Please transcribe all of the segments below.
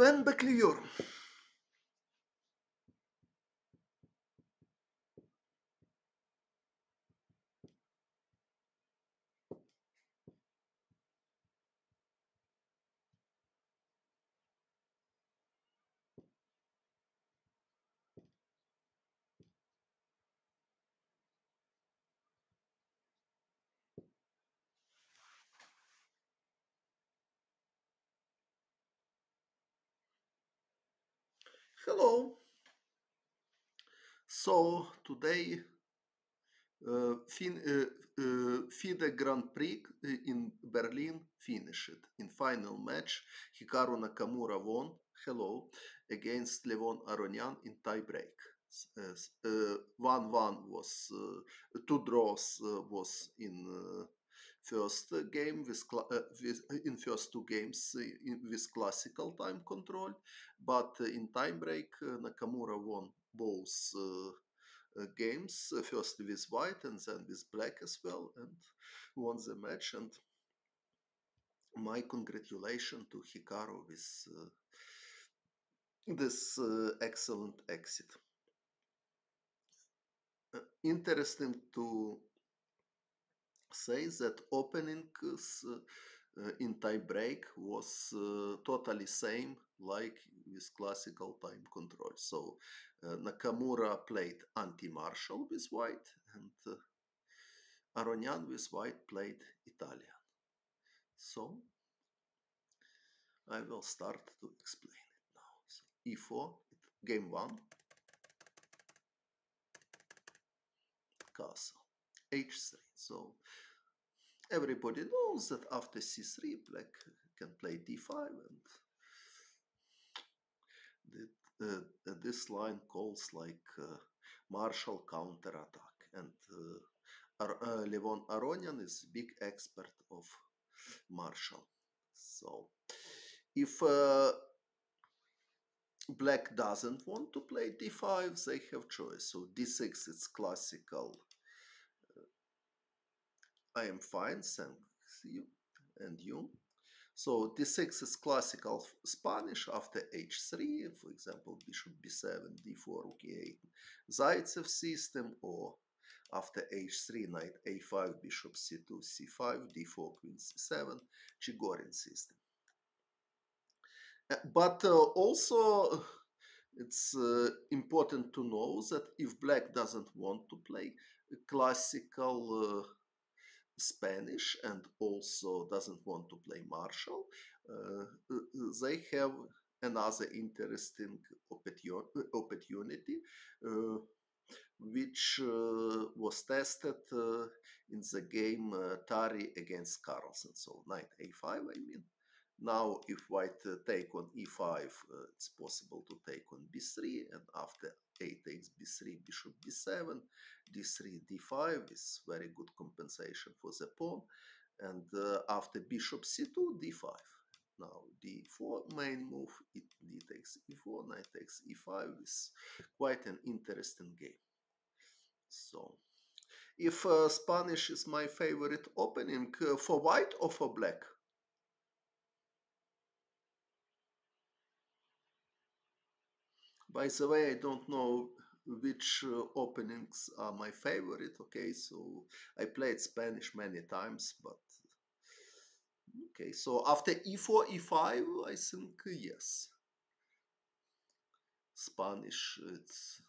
Ben bekliyorum. Hello. So today, uh, fin- uh, uh, FIDE Grand Prix in Berlin finished. In final match, Hikaru Nakamura won. Hello against Levon Aronian in tiebreak. One one was two draws was in first game with, uh, with, uh, in first two games uh, in, with classical time control, but in tiebreak Nakamura won both games, first with white and then with black as well, and won the match. And my congratulations to Hikaru with uh, this uh, excellent exit. Uh, interesting to say that openings uh, uh, in tie break was uh, totally same like with classical time control. So Nakamura played anti-Marshall with white and Aronian with white played Italian. So I will start to explain it now. So e4, game one, castle, h3. So everybody knows that after c3, black can play d5 and uh, this line calls like uh, Marshall counter attack and uh, Ar- uh, Levon Aronian is big expert of Marshall. So if uh, black doesn't want to play d5 they have choice. So d6 is classical I am fine, thanks you and you. So d6 is classical Spanish after h3, for example, bishop b7, d4, rook e8, Zaitsev system, or after h3, knight a5, bishop c2, c5, d4, queen c7, Chigorin system. But uh, also, it's uh, important to know that if black doesn't want to play classical uh, Spanish and also doesn't want to play Marshall, uh, they have another interesting opportunity uh, which uh, was tested in the game Tari against Carlsen. So knight a5, I mean. Now, if white take on e5, it's possible to take on b3, and after a takes b3, bishop b7, d3, d5 is very good compensation for the pawn. And uh, after bishop c2, d5. Now d4 main move, it, d takes e4, knight takes e5 is quite an interesting game. So, if uh, Spanish is my favorite opening, uh, for white or for black? By the way, I don't know which uh, openings are my favorite. Okay, so I played Spanish many times, but okay. So after e4, e5, I think yes. Spanish, it's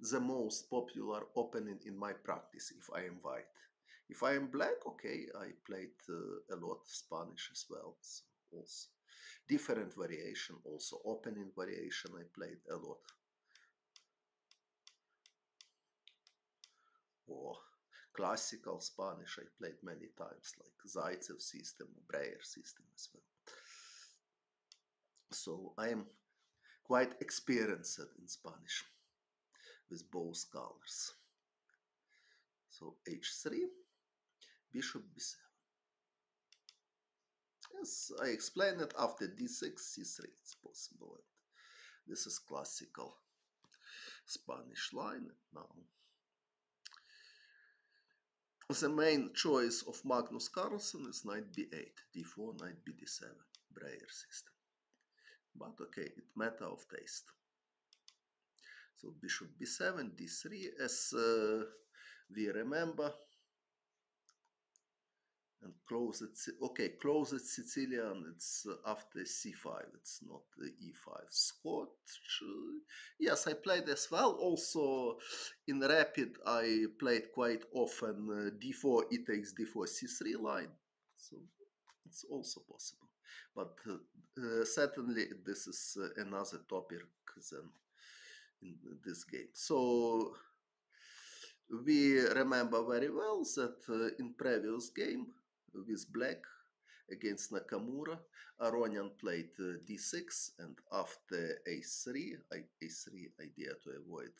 the most popular opening in my practice if I am white. If I am black, okay, I played uh, a lot Spanish as well. So also different variation, also opening variation, I played a lot. Or classical Spanish, I played many times, like Zaitsev system, Breyer system as well. So I am quite experienced in Spanish with both colors. So h3, bishop b7. Yes, I explained it after d6, c3, it's possible. This is classical Spanish line now. The main choice of Magnus Carlsen is knight b8, d4, knight b7, Breyer system. but okay, it matter of taste. So bishop b7, d3, as uh, we remember, and closed, okay, closed Sicilian, it's uh, after c5, it's not the e5. Scotch, uh, yes, I played as well. Also, in rapid, I played quite often uh, d4, e takes d4, c3 line. So it's also possible. But uh, certainly, this is uh, another topic than in this game. So we remember very well that uh, in previous game with black against Nakamura, Aronian played uh, d6 and after a3, a3 idea to avoid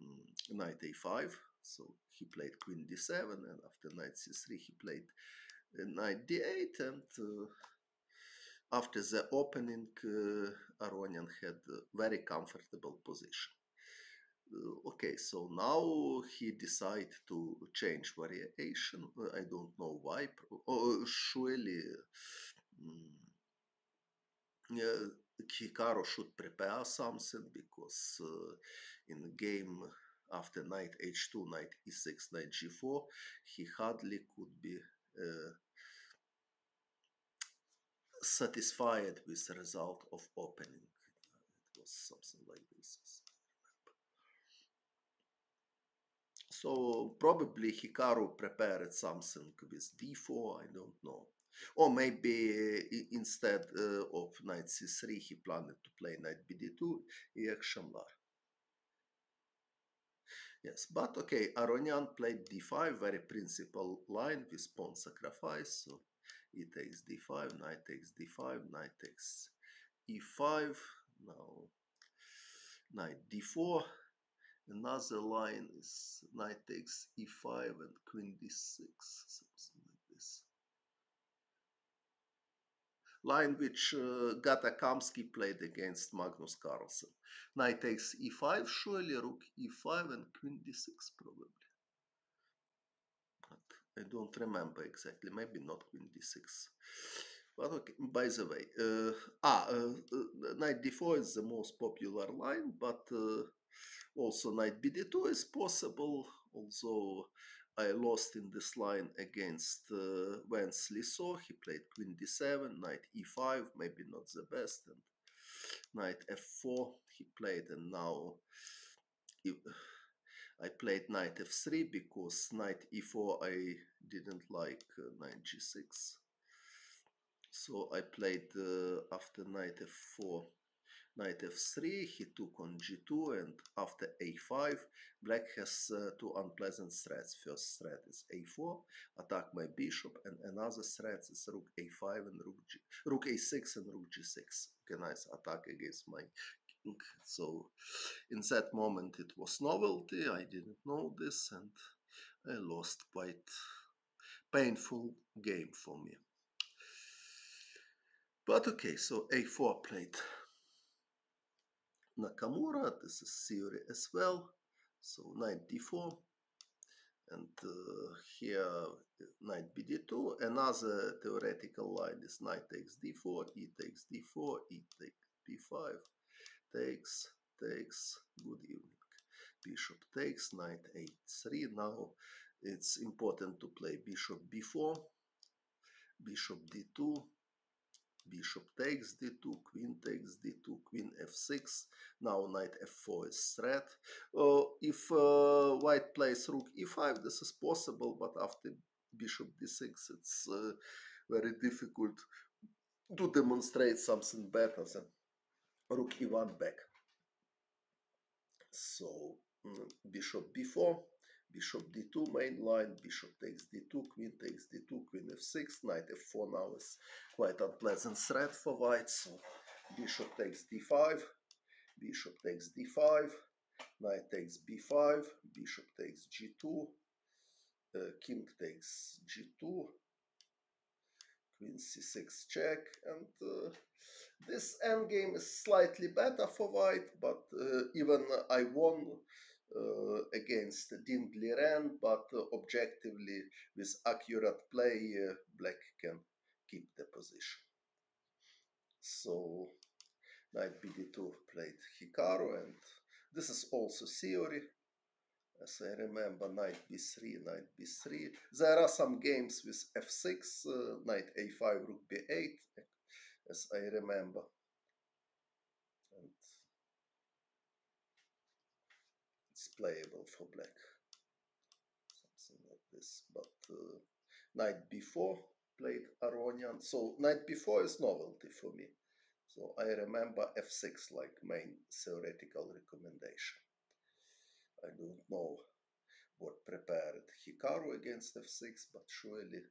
um, knight a5, so he played queen d7 and after knight c3 he played uh, knight d8 and uh, after the opening, uh, Aronian had a very comfortable position. Okay, so now he decided to change variation. I don't know why. Oh, surely uh, Hikaru should prepare something because uh, in the game after knight h2, knight e6, knight g4, he hardly could be uh, satisfied with the result of opening. It was something like this. So probably Hikaru prepared something with d4, I don't know. Or maybe instead uh, of knight c3, he planned to play knight bd2, EX Shamlar. Yes, but okay, Aronian played d5, very principal line with pawn sacrifice. So e takes d5, knight takes d5, knight takes e5, now knight d4, another line is knight takes e5 and queen d6, something like this. Line which uh, Gata Kamsky played against Magnus Carlsen. Knight takes e5, surely rook e5 and queen d6 probably. I don't remember exactly, maybe not queen d6. But okay, by the way, uh, ah, uh, uh, knight d4 is the most popular line, but uh, also knight bd2 is possible, although I lost in this line against uh, Vance. He played queen d7, knight e5, maybe not the best, and knight f4 he played, and now... I played knight f3 because knight e4 I didn't like uh, knight g6. So I played uh, after knight f4 knight f3, he took on g2 and after a5 black has uh, two unpleasant threats. First threat is a4, attack my bishop and another threat is rook a5 and rook, G, rook a6 and rook g6. Okay, nice attack against my king. so in that moment it was novelty, I didn't know this and I lost quite painful game for me. But okay, so a4 played Nakamura, this is theory as well. So knight d4 and uh, here knight bd2. Another theoretical line is knight takes d4, e takes d4, e takes b5 takes, takes, good evening. Bishop takes, knight a3. Now it's important to play bishop b4, bishop d2, bishop takes d2, queen takes d2, queen f6. Now knight f4 is threat. Uh, if uh, white plays rook e5, this is possible, but after bishop d6, it's uh, very difficult to demonstrate something better than rook e1 back. So mm, bishop b4, bishop d2 main line, bishop takes d2, queen takes d2, queen f6, knight f4 now is quite unpleasant threat for white. So bishop takes d5, bishop takes d5, knight takes b5, bishop takes g2, uh, king takes g2, queen c6 check, and uh, this endgame is slightly better for white, but uh, even I won uh, against Ding Liren, but objectively with accurate play, uh, black can keep the position. So knight bd2 played Hikaru, and this is also theory. As I remember, knight b3, knight b3. There are some games with f6, uh, knight a5, rook b8, as I remember. Playable for black, something like this. But uh, knight b4 played Aronian. So knight b4 is novelty for me. So I remember f6 like main theoretical recommendation. I don't know what prepared Hikaru against f6, but surely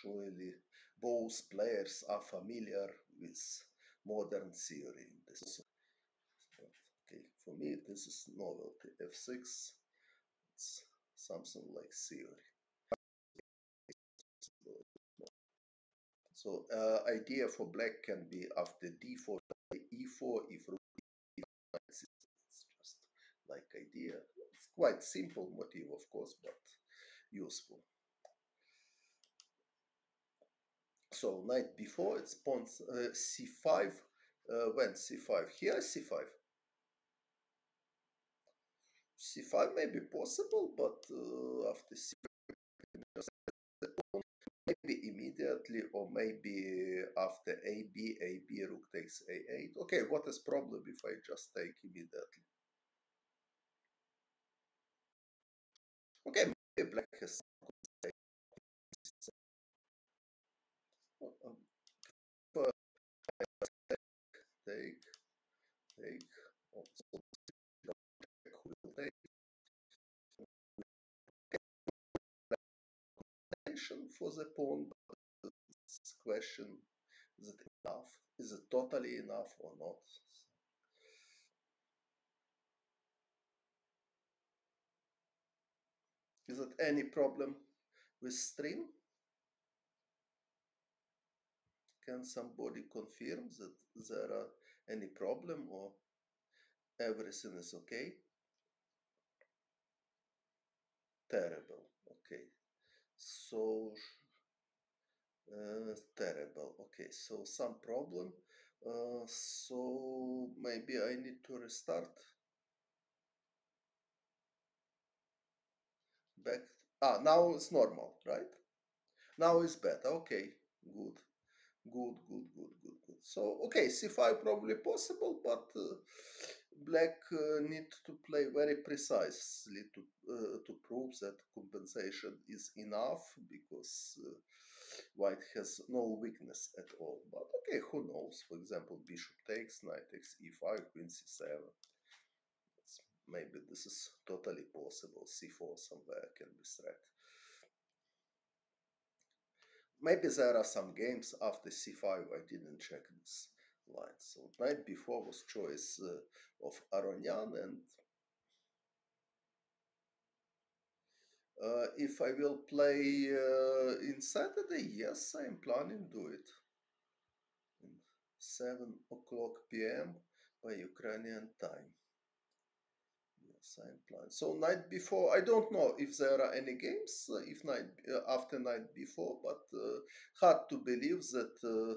surely both players are familiar with modern theory this. Okay, for me this is novelty. f6, it's something like theory. So uh, idea for black can be after d4, e4, if it's just like idea. It's quite simple motive, of course, but useful. So knight b4, it's pawn uh, c5. Uh, when c5? Here c5. c5 may be possible, but uh, after c5, maybe immediately or maybe after AB, AB rook takes A8. Okay, what is problem if I just take immediately? Okay, maybe black has take, take, also take for the pawn, it's question is it enough? Is it totally enough or not? Is it any problem with string? Can somebody confirm that there are any problem or everything is okay? Terrible. Okay so uh, terrible. Okay so some problem. Uh, so maybe I need to restart. Back ah now it's normal right? Now it's better. Okay good. Good good good good good. So okay c5 probably possible but uh, black uh, need to play very precisely to uh, to prove that compensation is enough because uh, white has no weakness at all. But okay who knows? For example bishop takes knight takes e5 queen c7 it's, maybe this is totally possible. c4 somewhere can be threat maybe there are some games after c5 i didn't check this line so knight b4 was choice uh, of Aronian and uh, if I will play uh, in Saturday, yes, I am planning to do it. In 7 o'clock p.m. by Ukrainian time. Yes, I am planning. So knight b4, I don't know if there are any games, uh, if night uh, after knight b4, but uh, hard to believe that uh,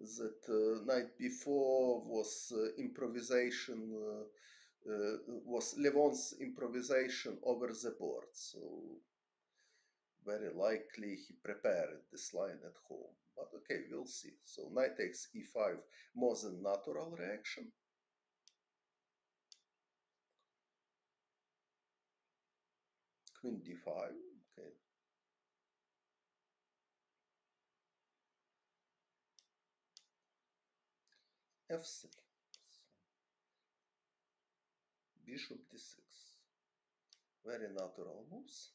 that uh, knight b4 was uh, improvisation uh, was Levon's improvisation over the board. So very likely he prepared this line at home. But okay, we'll see. So knight takes e5 more than natural reaction. Queen d5, okay, f3 bishop d6 very natural moves.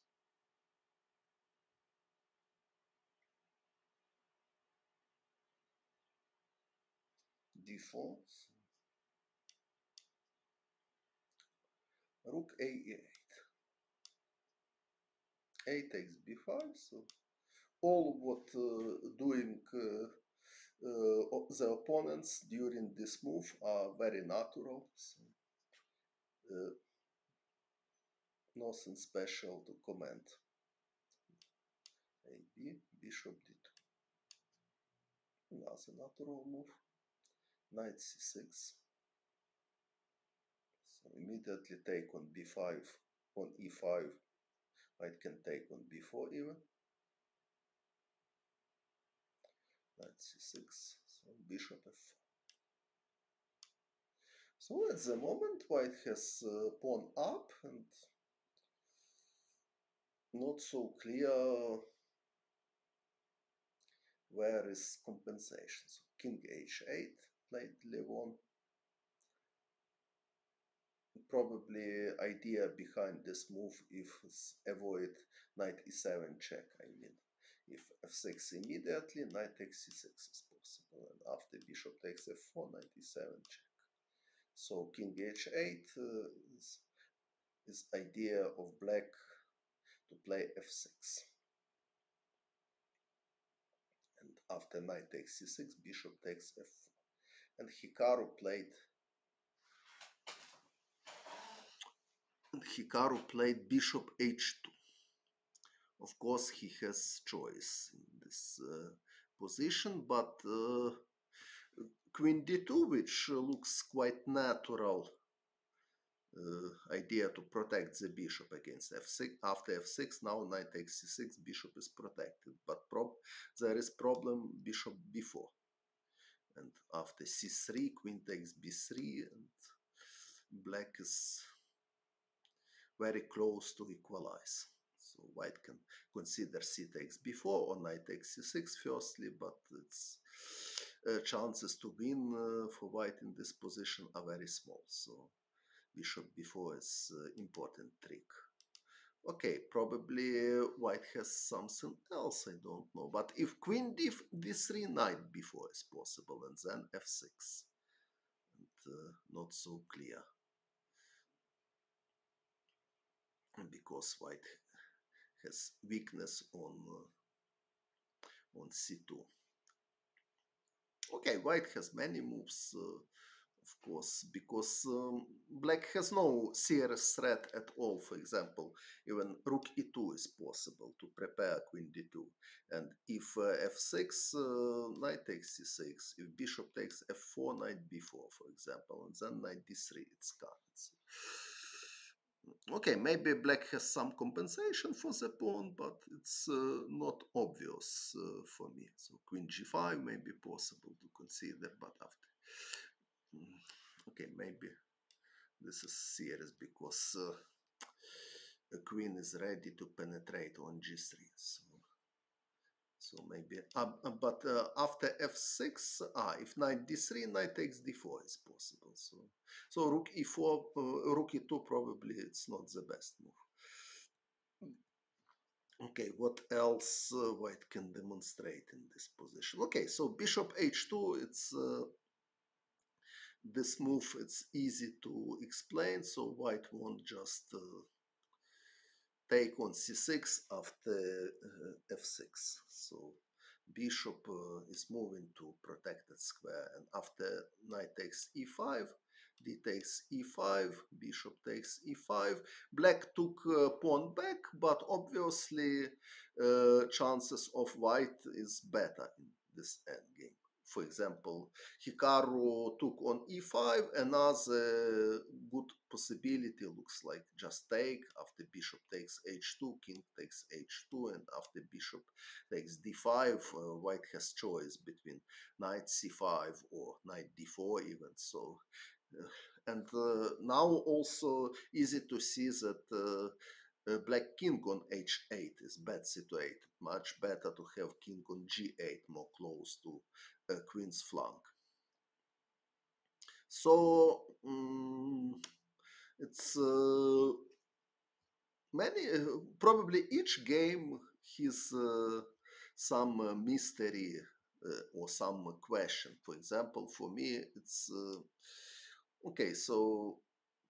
D4 rook a8 a takes b5 so all what uh, doing uh, Uh, the opponents during this move are very natural. So, uh, nothing special to comment. AB, bishop d2. Another natural move. Knight c6. So immediately take on b5, on e5. Knight can take on b4 even. Knight c6. So bishop f4. So at the moment white has uh, pawn up and not so clear where is compensation. So king h8 played Levon. Probably idea behind this move if avoid knight e7 check, I mean. If f6 immediately, knight takes c6 is possible. And after bishop takes f4, knight e7 check. So king h8 uh, is, is idea of black to play f6. And after knight takes c6, bishop takes f4. And Hikaru played and Hikaru played bishop h2. Of course, he has choice in this uh, position, but uh, queen d2, which looks quite natural uh, idea to protect the bishop against f6. After f6, now knight takes c6, bishop is protected, but prob there is problem bishop b4. And after c3, queen takes b3, and black is very close to equalize. White can consider c takes b4 or knight takes c6 firstly, but its uh, chances to win uh, for white in this position are very small. So bishop b4 is uh, important trick. Okay, probably white has something else, I don't know. But if queen d d3 knight b4 is possible, and then f6. And uh, not so clear. Because white has weakness on uh, on c2. Okay, white has many moves, uh, of course, because um, black has no serious threat at all. For example, even rook e2 is possible to prepare queen d2. And if uh, f6, uh, knight takes c6. If bishop takes f4, knight b4, for example, and then knight d3, it's cut. Okay, maybe black has some compensation for the pawn, but it's uh, not obvious uh, for me. So queen g5 may be possible to consider, but after... Mm, okay, maybe this is serious because uh, the queen is ready to penetrate on g3. So so maybe, uh, but uh, after f6, ah, if knight d3, knight takes d4 is possible. So, so rook e4, uh, rook e2 probably it's not the best move. Okay, what else uh, white can demonstrate in this position? Okay, so bishop h2, it's uh, this move, it's easy to explain, so white won't just uh, take on c6 after uh, f6. So bishop uh, is moving to protected square and after knight takes e5 d takes e5 bishop takes e5 black took uh, pawn back but obviously uh, chances of white is better in this endgame for example, Hikaru took on e5, another good possibility looks like just take, after bishop takes h2, king takes h2, and after bishop takes d5, uh, white has choice between knight c5 or knight d4 even, so uh, and uh, now also easy to see that uh, black king on h8 is bad situated. Much better to have king on g8 more close to queen's flank. So um, it's uh, many, probably each game has uh, some uh, mystery or some question. For example, for me, it's okay. So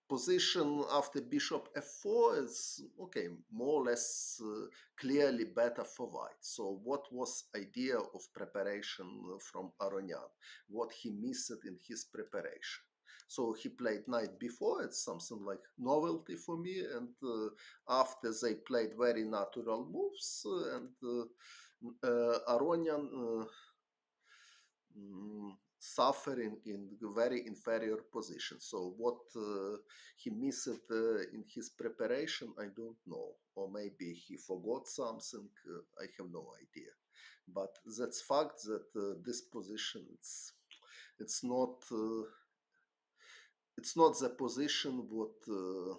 position after bishop f4 is okay more or less uh, clearly better for white so what was idea of preparation from aronian what he missed in his preparation So he played knight b4. It's something like novelty for me. And uh, after they played very natural moves, uh, and uh, uh Aronian uh, mm, suffering in very inferior position. So what uh, he missed in his preparation, I don't know. Or maybe he forgot something. I have no idea. But that's fact that this position it's it's not it's not the position what uh,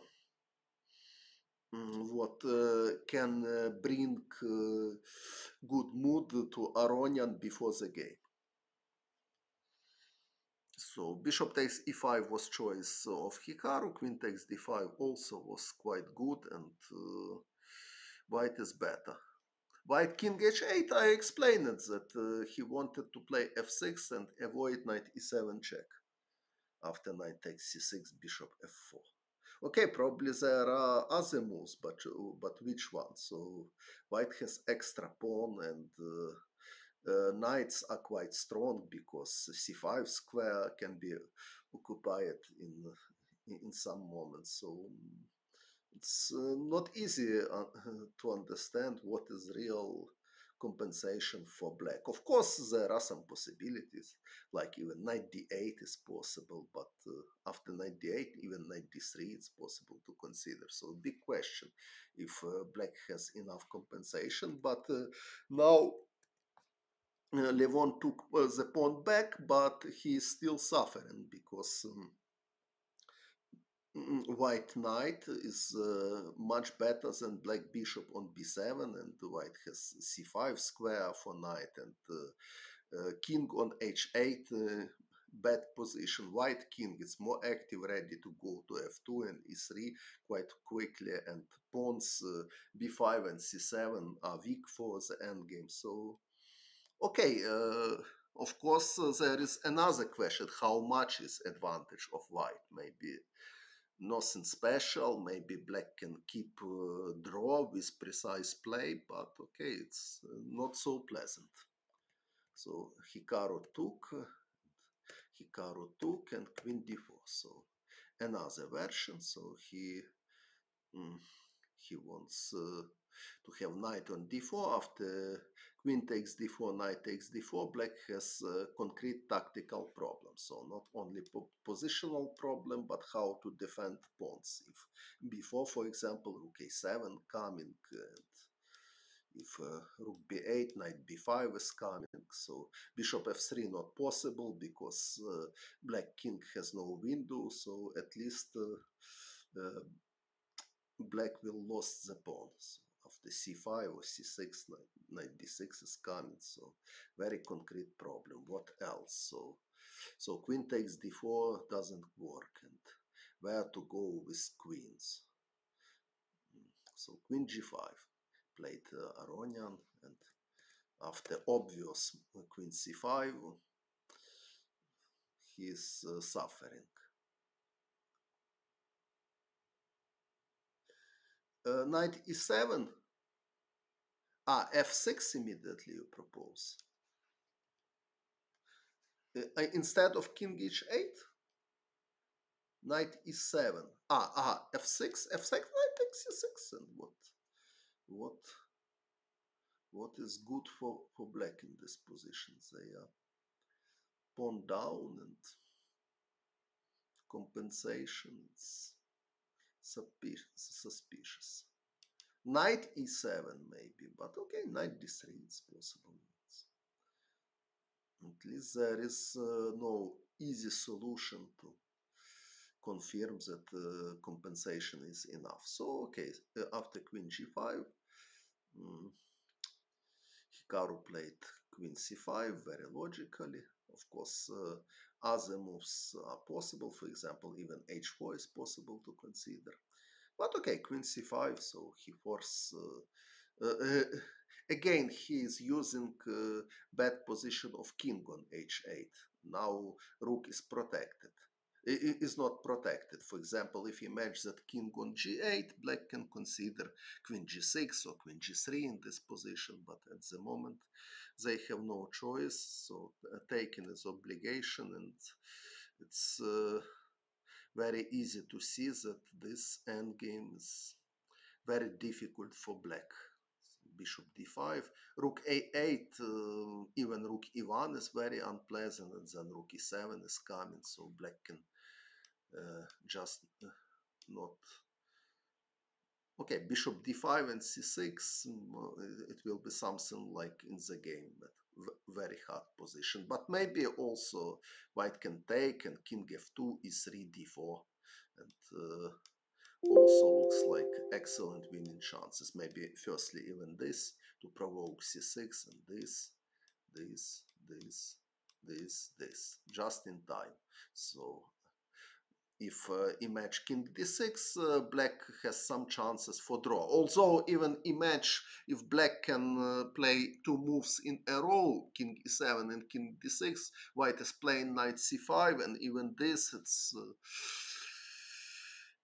mm, what uh, can uh, bring good mood to Aronian before the game. So bishop takes e5 was choice of Hikaru, queen takes d5 also was quite good and uh, white is better. White king h8, I explained it that uh, he wanted to play f6 and avoid knight e7 check after knight takes c6, bishop f4. Okay, probably there are other moves, but but which one? So white has extra pawn and uh, uh, knights are quite strong because c5 square can be occupied in in some moments. So it's uh, not easy uh, to understand what is real compensation for black. Of course, there are some possibilities, like even knight d8 is possible, but uh, after knight d8, even knight d3 is possible to consider. So, big question if uh, black has enough compensation. But uh, now uh, Levon took uh, the pawn back, but he is still suffering because. Um, white knight is uh, much better than black bishop on b7 and white has c5 square for knight and uh, uh, king on h8 uh, bad position white king is more active ready to go to f2 and e3 quite quickly and pawns uh, b5 and c7 are weak for the endgame so okay uh, of course there is another question how much is advantage of white maybe nothing special. Maybe black can keep uh, draw with precise play, but okay, it's uh, not so pleasant. So Hikaru took, Hikaru took, and Queen d4. So another version. So he mm, he wants uh, to have knight on d4 after queen takes d4 knight takes d4 black has a concrete tactical problems so not only po positional problem but how to defend pawns. If b4 for example rook a7 coming and if uh, rook b8 knight b5 is coming. So bishop f3 not possible because uh, black king has no window. So at least uh, uh black will lose the pawns after c5 or c6 knight, knight d6 is coming so very concrete problem. What else? So so queen takes d4 doesn't work and where to go with queens? So queen g5 played uh, aronian and after obvious queen c5 he's uh, suffering. Uh, knight e7 ah f6 immediately you propose uh, instead of king h8 knight e7 ah ah f6 f6 knight takes c6 and what what what is good for for black in this position. They are pawn down and compensations. Suspicious. Knight e7 maybe, but okay, knight d3 it's possible. At least there is uh, no easy solution to confirm that uh, compensation is enough. So okay, uh, after queen g5, um, Hikaru played queen c5 very logically. Of course, uh, other moves are possible. For example, even h4 is possible to consider. But okay, queen c5, so he force... Uh, uh, uh, again, he is using bad position of king on h8. Now rook is protected. is not protected. For example, if he match that king on g8, black can consider queen g6 or queen g3 in this position, but at the moment they have no choice, so taking is obligation and it's uh, very easy to see that this endgame is very difficult for black. Bishop d5, rook a8, uh, even rook e1 is very unpleasant, and then rook e7 is coming, so black can uh, just uh, not okay bishop d5 and c6 mm, it will be something like in the game but very hard position but maybe also white can take and king f2 e3 d4 and uh, also looks like excellent winning chances. Maybe firstly even this to provoke c6 and this this this this this. Just in time. So if uh, image king d6 uh, black has some chances for draw. Although even image if black can uh, play two moves in a row king e7 and king d6 white is playing knight c5 and even this it's uh,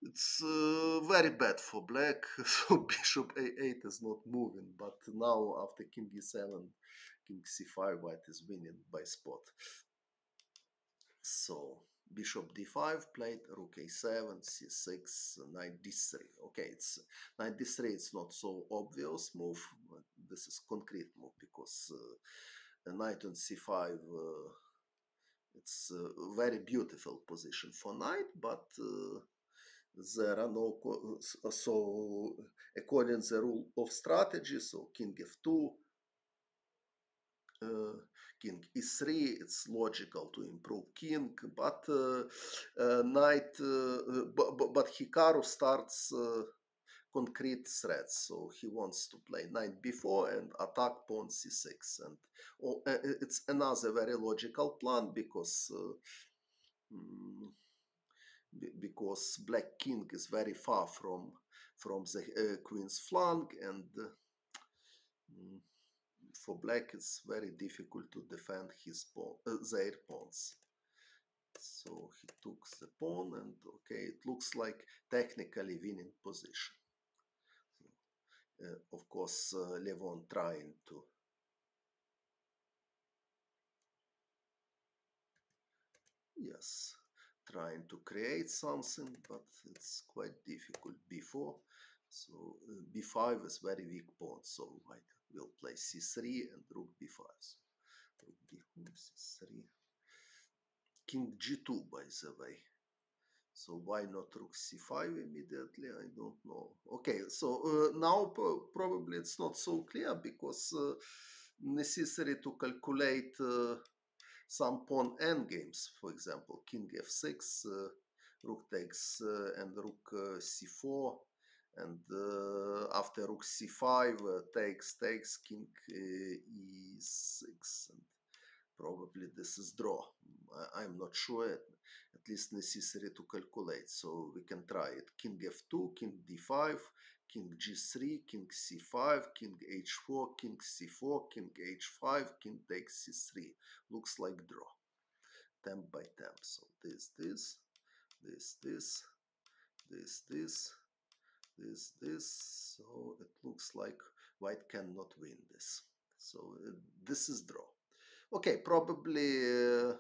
it's uh, very bad for black. So bishop a8 is not moving but now after king e7 king c5 white is winning by spot. So bishop d5 played rook a7 c6 knight d3 okay it's knight d3 it's not so obvious move this is concrete move because uh, knight on c5 uh, it's a very beautiful position for knight but uh, there are no so according to the rule of strategy so king f2 uh, king e3 it's logical to improve king but uh, uh, knight but, but hikaru starts concrete threats. So he wants to play knight b4 and attack pawn c6 and oh, it's another very logical plan because mm, because black king is very far from from the uh, queen's flank and uh, for black it's very difficult to defend his pawn, uh, their pawns. So he took the pawn and okay, it looks like technically winning position. So, uh, of course, uh, Levon trying to yes, trying to create something, but it's quite difficult. b4, so uh, b5 is very weak pawn, so white will play c3 and rook b5. So rook b4, c3, king g2 by the way. So why not rook c5 immediately? I don't know. Okay, so uh, now probably it's not so clear because uh, necessary to calculate uh, some pawn endgames. For example, king f6, uh, rook takes uh, and rook uh, c4 and uh, after rook c5 uh, takes takes king uh, e6 and probably this is draw. I, am not sure at least necessary to calculate. So we can try it. King f2 king d5 king g3 king c5 king h4 king c4 king h5 king takes c3 looks like draw. Temp by temp. So this this this this this this this, this. So it looks like white cannot win this. So uh, this is draw. Okay, probably uh,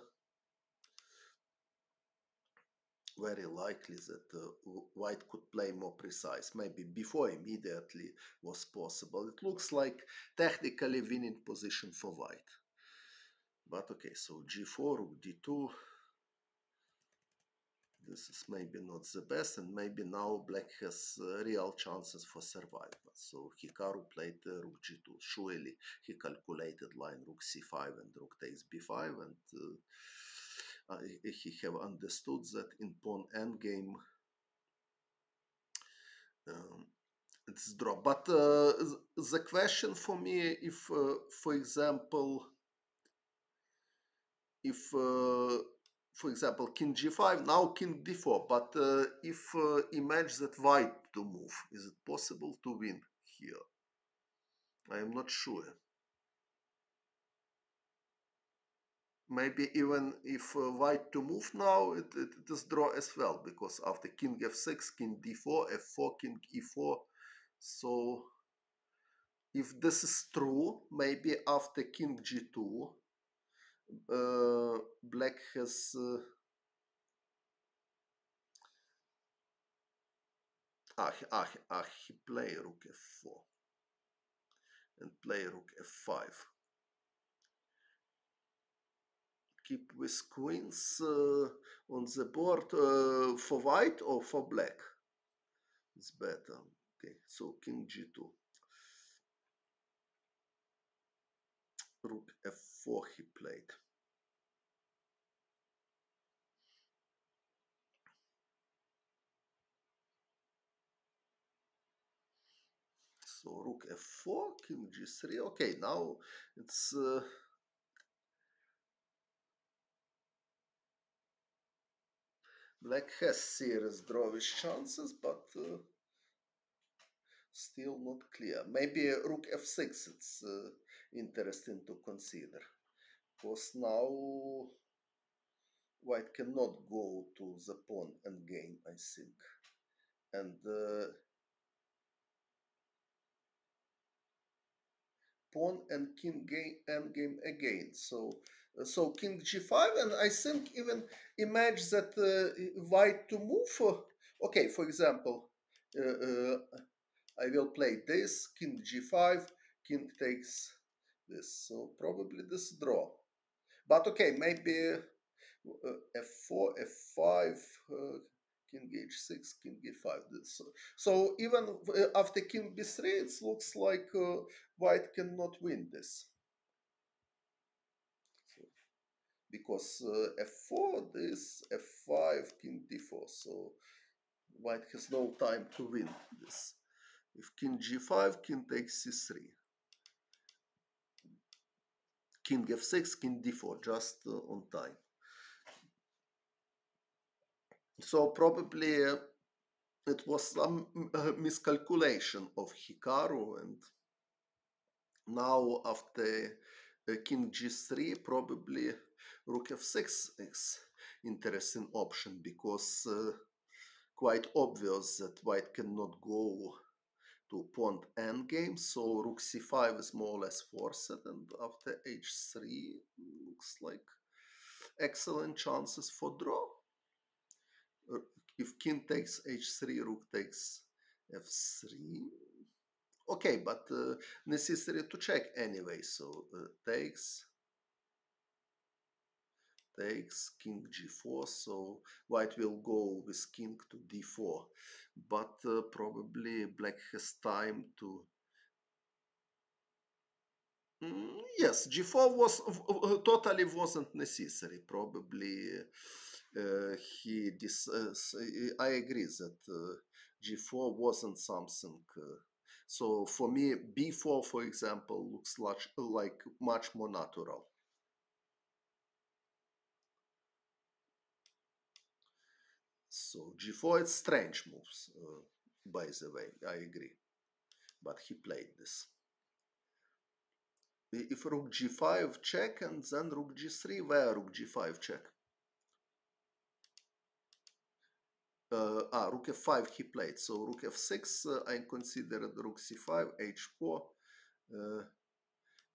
very likely that uh, white could play more precise. Maybe before immediately was possible. It looks like technically winning position for white. But okay, so g4, rook d2, this is maybe not the best and maybe now black has uh, real chances for survival. So hikaru played uh, rook g2 surely he calculated line rook c5 and rook takes b5 and uh, he have understood that in pawn endgame um, it's draw. But uh, the question for me if uh, for example if uh, for example, king g5, now king d4. But uh, if uh, that white to move, is it possible to win here? I am not sure. Maybe even if uh, white to move now, it, it, it is draw as well, because after king f6, king d4, f4, king e4. So if this is true, maybe after king g2, uh, black has Ah, ah, ah, he play rook f4 and play rook f5. Keep with queens uh, on the board uh, for white or for black. It's better. Okay, so king g2. Rook f4 he played. So rook f4, king g3. Okay, now it's uh, black has serious drawish chances, but uh, still not clear. Maybe rook f6 it's uh, interesting to consider. Because now white cannot go to the pawn endgame, I think. And uh, pawn and king game endgame again. So uh, so king g5 and I think even imagine that uh, white to move. Uh, okay, for example, uh, I will play this king g5, king takes this. So probably this draw. But okay, maybe f4, f5, king h6, king e5. So, so even after king b3, it looks like uh, white cannot win this. So, because uh, f4, this, f5, king d4. So white has no time to win this. If king g5, king takes c3. King f6, king d4, just uh, on time. So probably uh, it was some uh, miscalculation of Hikaru and now after uh, king g3 probably rook f6 is interesting option because uh, quite obvious that white cannot go to pawn endgame. So rook c5 is more or less forced and after h3 looks like excellent chances for draw if king takes h3, rook takes f3. Okay, but uh, necessary to check anyway. So uh, takes, takes king g4. So white will go with king to d4. But uh, probably black has time to Mm, yes, g4 was uh, totally wasn't necessary. Probably uh, he dis- uh, I agree that uh, g4 wasn't something. so for me, b4, for example, looks like, like much more natural. So g4 it's strange moves, uh, by the way, I agree. But he played this. If rook g5 check and then rook g3, where rook g5 check? Uh, ah, rook f5 he played. So rook f6, uh, I considered rook c5, h4, uh,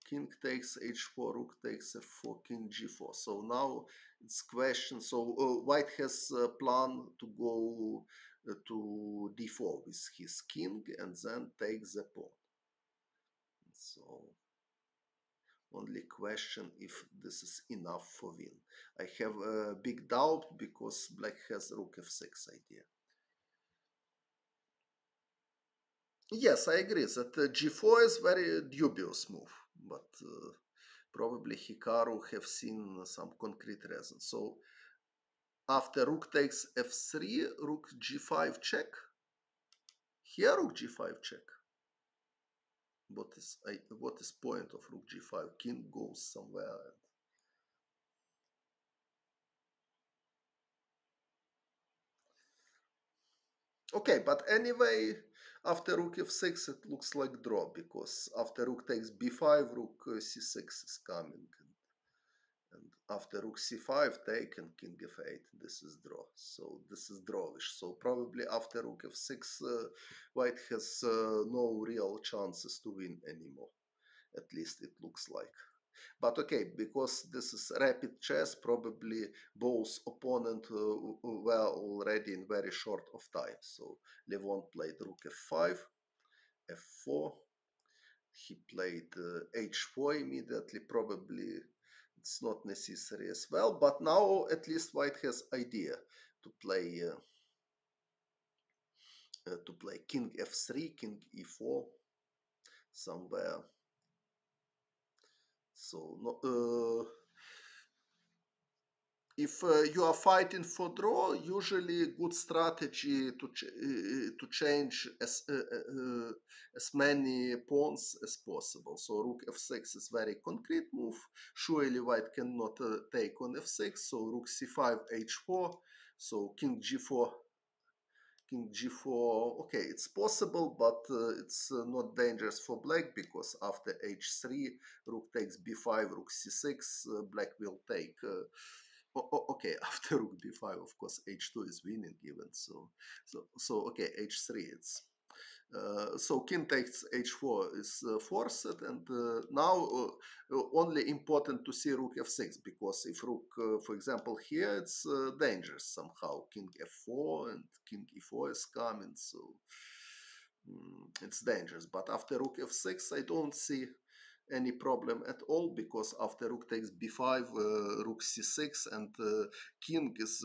king takes h4, rook takes f4, king g4. So now it's question. So uh, white has a plan to go to d4 with his king and then take the pawn. So only question if this is enough for win. I have a big doubt because black has rook f6 idea. Yes, I agree that uh, g4 is very dubious move, but uh, probably Hikaru have seen some concrete reason. So after rook takes f3, rook g5 check. Here rook g5 check what is what is point of rook g5 king goes somewhere okay but anyway after rook f6 it looks like draw because after rook takes b5 rook uh, c6 is coming. and after rook c5 taken king f8 this is draw so this is drawish so probably after rook f6 uh, white has uh, no real chances to win anymore at least it looks like but okay, because this is rapid chess, probably both opponent uh, were already in very short of time. So Levon played rook f5, f4. He played uh, h4 immediately. Probably it's not necessary as well. But now at least White has idea to play uh, uh, to play king f3, king e4 somewhere so no, uh, if uh, you are fighting for draw, usually good strategy to ch uh, to change as uh, uh, as many pawns as possible. So rook f6 is very concrete move. Surely white cannot uh, take on f6. So rook c5 h4. So king g4 king g4 okay it's possible but uh, it's uh, not dangerous for black because after h3 rook takes b5 rook c6 uh, black will take uh, okay after rook b5 of course h2 is winning even so so so okay h3 it's uh, so king takes h4 is uh, forced and uh, now only important to see rook f6 because if rook for example here it's dangerous somehow. King f4 and king e4 is coming so um, it's dangerous. But after rook f6 i don't see any problem at all because after rook takes b5 rook c6 and king is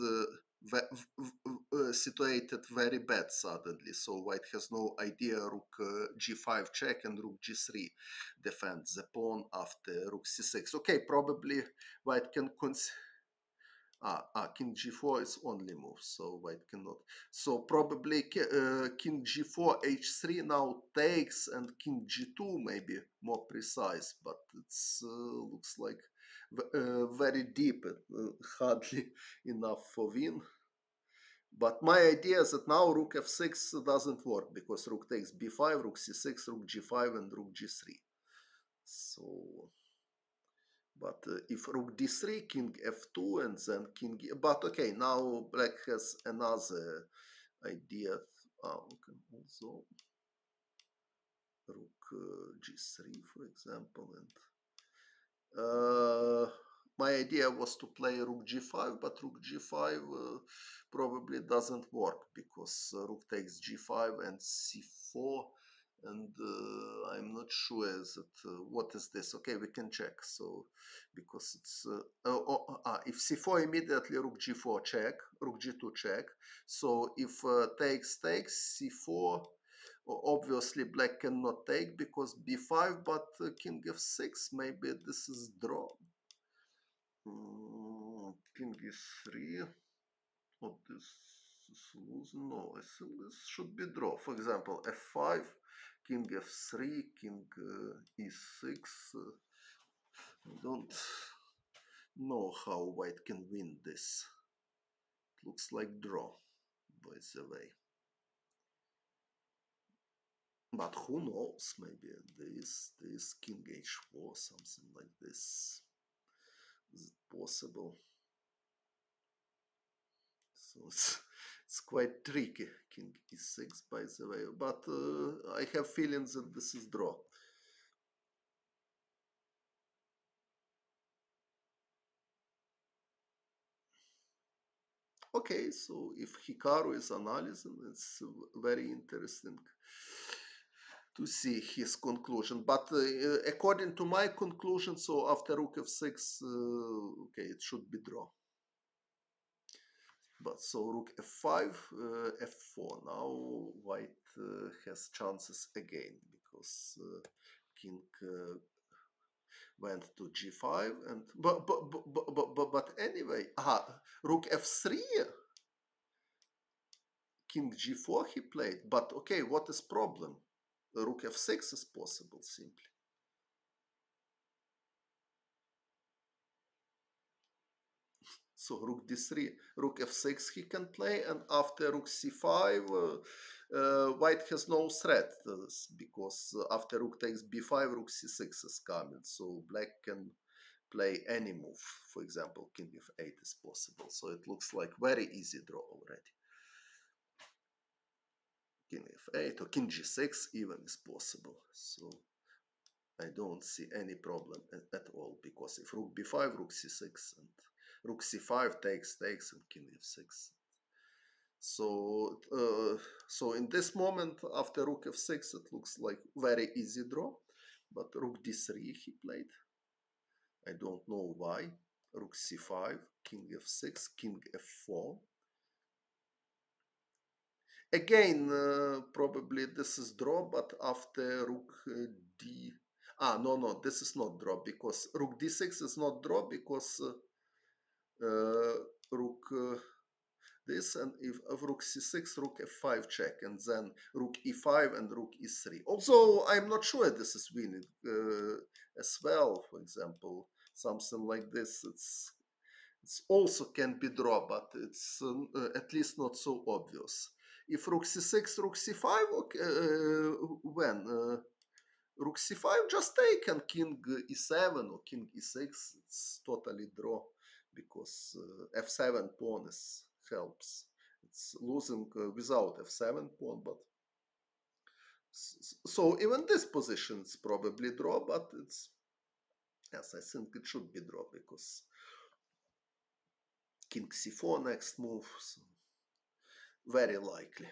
uh, situated very bad suddenly. So white has no idea rook uh, g5 check and rook g3 defends the pawn after rook c6. Okay, probably white can consider Ah, ah, king g4 is only move, so white cannot. So probably uh, king g4, h3 now takes, and king g2 maybe more precise, but it uh, looks like uh, very deep, hardly enough for win. But my idea is that now rook f6 doesn't work because rook takes b5, rook c6, rook g5, and rook g3. So but uh, if rook d3, king f2, and then king... But okay, now black has another idea. Okay, also rook uh, g3, for example, and uh, my idea was to play rook g5, but rook g5 uh, probably doesn't work because uh, rook takes g5 and c4 and uh, I'm not sure that uh, what is this. Okay, we can check. So because it's uh, oh, oh, ah, if c4 immediately rook g4 check, rook g2 check. So if uh, takes takes c4, obviously black cannot take because b5, but uh, king f6 maybe this is draw. Mm, king e3. What this is losing? No, I think this should be draw. For example, f5 king f3, king uh, e6. Uh, I don't know how white can win this. It looks like draw, by the way. But who knows, maybe this, this king h4, something like this. Is it possible? So it's it's quite tricky, king e6 by the way, but uh, I have feelings that this is draw. Okay, so if Hikaru is analyzing, it's very interesting to see his conclusion. But uh, according to my conclusion, so after rook f6, uh, okay, it should be draw but so rook f5 uh, f4 now white uh, has chances again because uh, king uh, went to g5 and but but but but, but, but anyway aha, rook f3 king g4 he played. But okay what is problem? Rook f6 is possible simply So rook d3, rook f6 he can play, and after rook c5, uh, uh, white has no threat uh, because after rook takes b5, rook c6 is coming. So black can play any move. For example, king f8 is possible. So it looks like very easy draw already. King f8 or king g6 even is possible. So I don't see any problem at, at all because if rook b5, rook c6, and rook c5 takes takes and king f6. So uh, so in this moment after rook f6 it looks like very easy draw, but rook d3 he played. I don't know why. Rook c5, king f6, king f4. Again, uh, probably this is draw, but after rook uh, d Ah, no, no, this is not draw because rook d6 is not draw because uh, rook uh, this and if rook c6, rook f5 check and then rook e5 and rook e3. Also, I'm not sure this is winning uh, as well. For example, something like this, it's it's also can be draw, but it's um, uh, at least not so obvious. If rook c6, rook c5, okay, uh, when rook c5 just take and king e7 or king e6 it's totally draw because uh, f7 pawn is helps it's losing uh, without f7 pawn but so even this position is probably draw but it's yes i think it should be draw because king c4 next move so very likely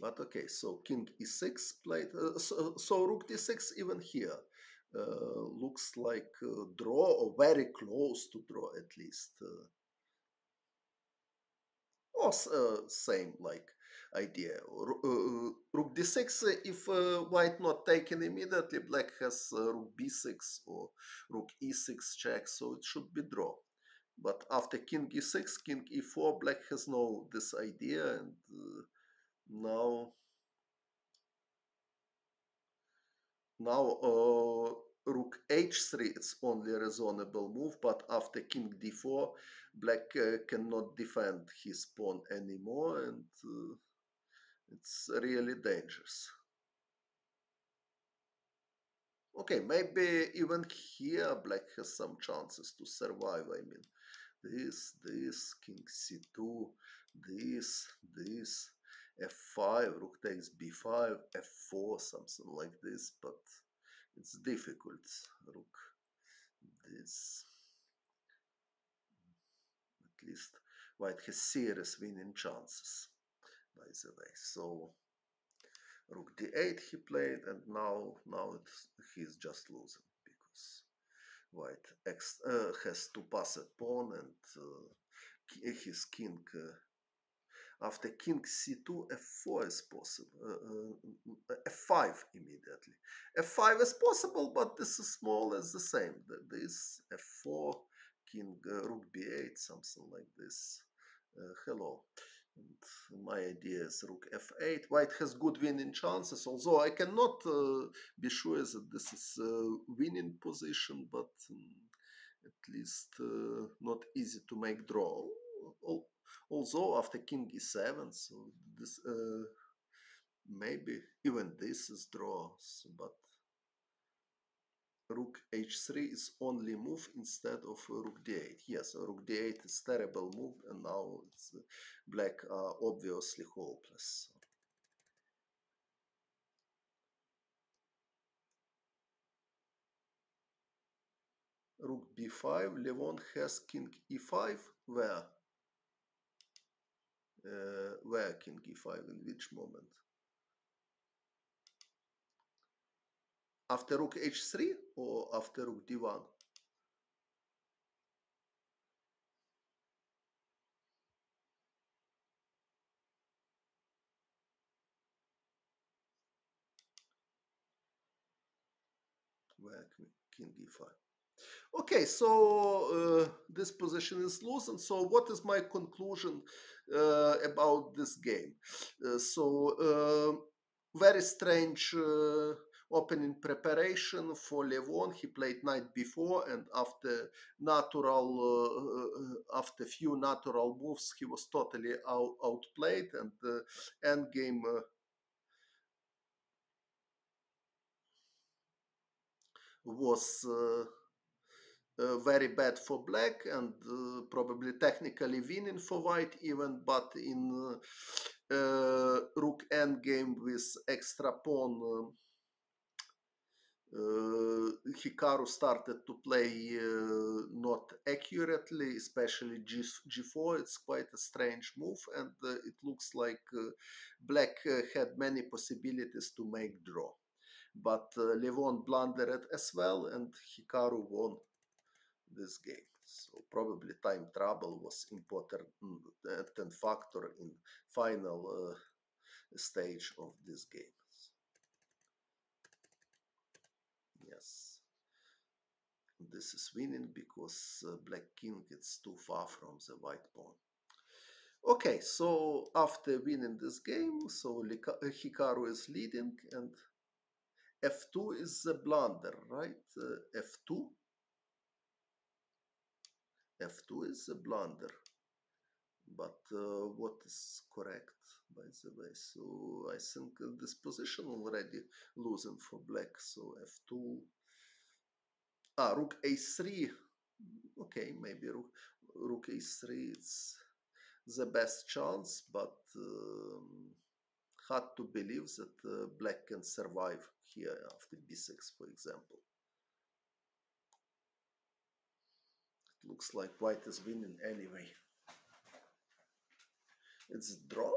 but okay, so king e6 played. Uh, so, so, rook d6 even here looks like uh, draw or very close to draw at least. Uh. or uh, same like idea. Uh, rook d6, if white not taken immediately, black has rook b6 or rook e6 check, so it should be draw. But after king e6, king e4, black has no this idea and now now uh, rook h3 it's only a reasonable move but after king d4 black uh, cannot defend his pawn anymore and uh, it's really dangerous. Okay maybe even here black has some chances to survive i mean this this king c2 this this f5, rook takes b5, f4, something like this, but it's difficult. Rook this. At least white has serious winning chances, by the way. So rook d8 he played, and now now it's, he's just losing because white X, uh, has to pass a pawn and uh, his king uh, after king c2, f4 is possible, uh, uh, f5 immediately. f5 is possible, but this is or less the same. This f4, king, uh, rook b8, something like this. Uh, hello. And my idea is rook f8. White has good winning chances, although I cannot uh, be sure that this is a winning position, but um, at least not easy to make draw although after king e7 so this uh, maybe even this is draws but rook h3 is only move instead of rook d8 yes rook d8 is terrible move and now it's uh, black are obviously hopeless rook b5 levon has king e5 where where king e5 in which moment? After rook h3 or after rook d1 where king e5 Okay, so uh, this position is loose, and so what is my conclusion about this game? Uh, so uh, very strange uh, opening preparation for Levon. He played knight b4, and after natural, uh, after few natural moves, he was totally out, outplayed, and the end game. was uh, very bad for black and uh, probably technically winning for white even but in uh, rook endgame with extra pawn uh, Hikaru started to play uh, not accurately, especially G- G4. It's quite a strange move, and uh, it looks like uh, Black uh, had many possibilities to make draw. But uh, Levon blundered as well, and Hikaru won this game. So probably time trouble was important mm, factor in final stage of this game. yes this is winning because uh, black king is too far from the white pawn okay so after winning this game so uh, hikaru is leading and f2 is the blunder right uh, f2 f2 is a blunder but uh, what is correct by the way? So i think this position already losing for black so f2 ah rook a3 okay maybe rook, rook a3 it's the best chance but um, hard to believe that uh, black can survive here after b6 for example looks like white is winning anyway it's draw.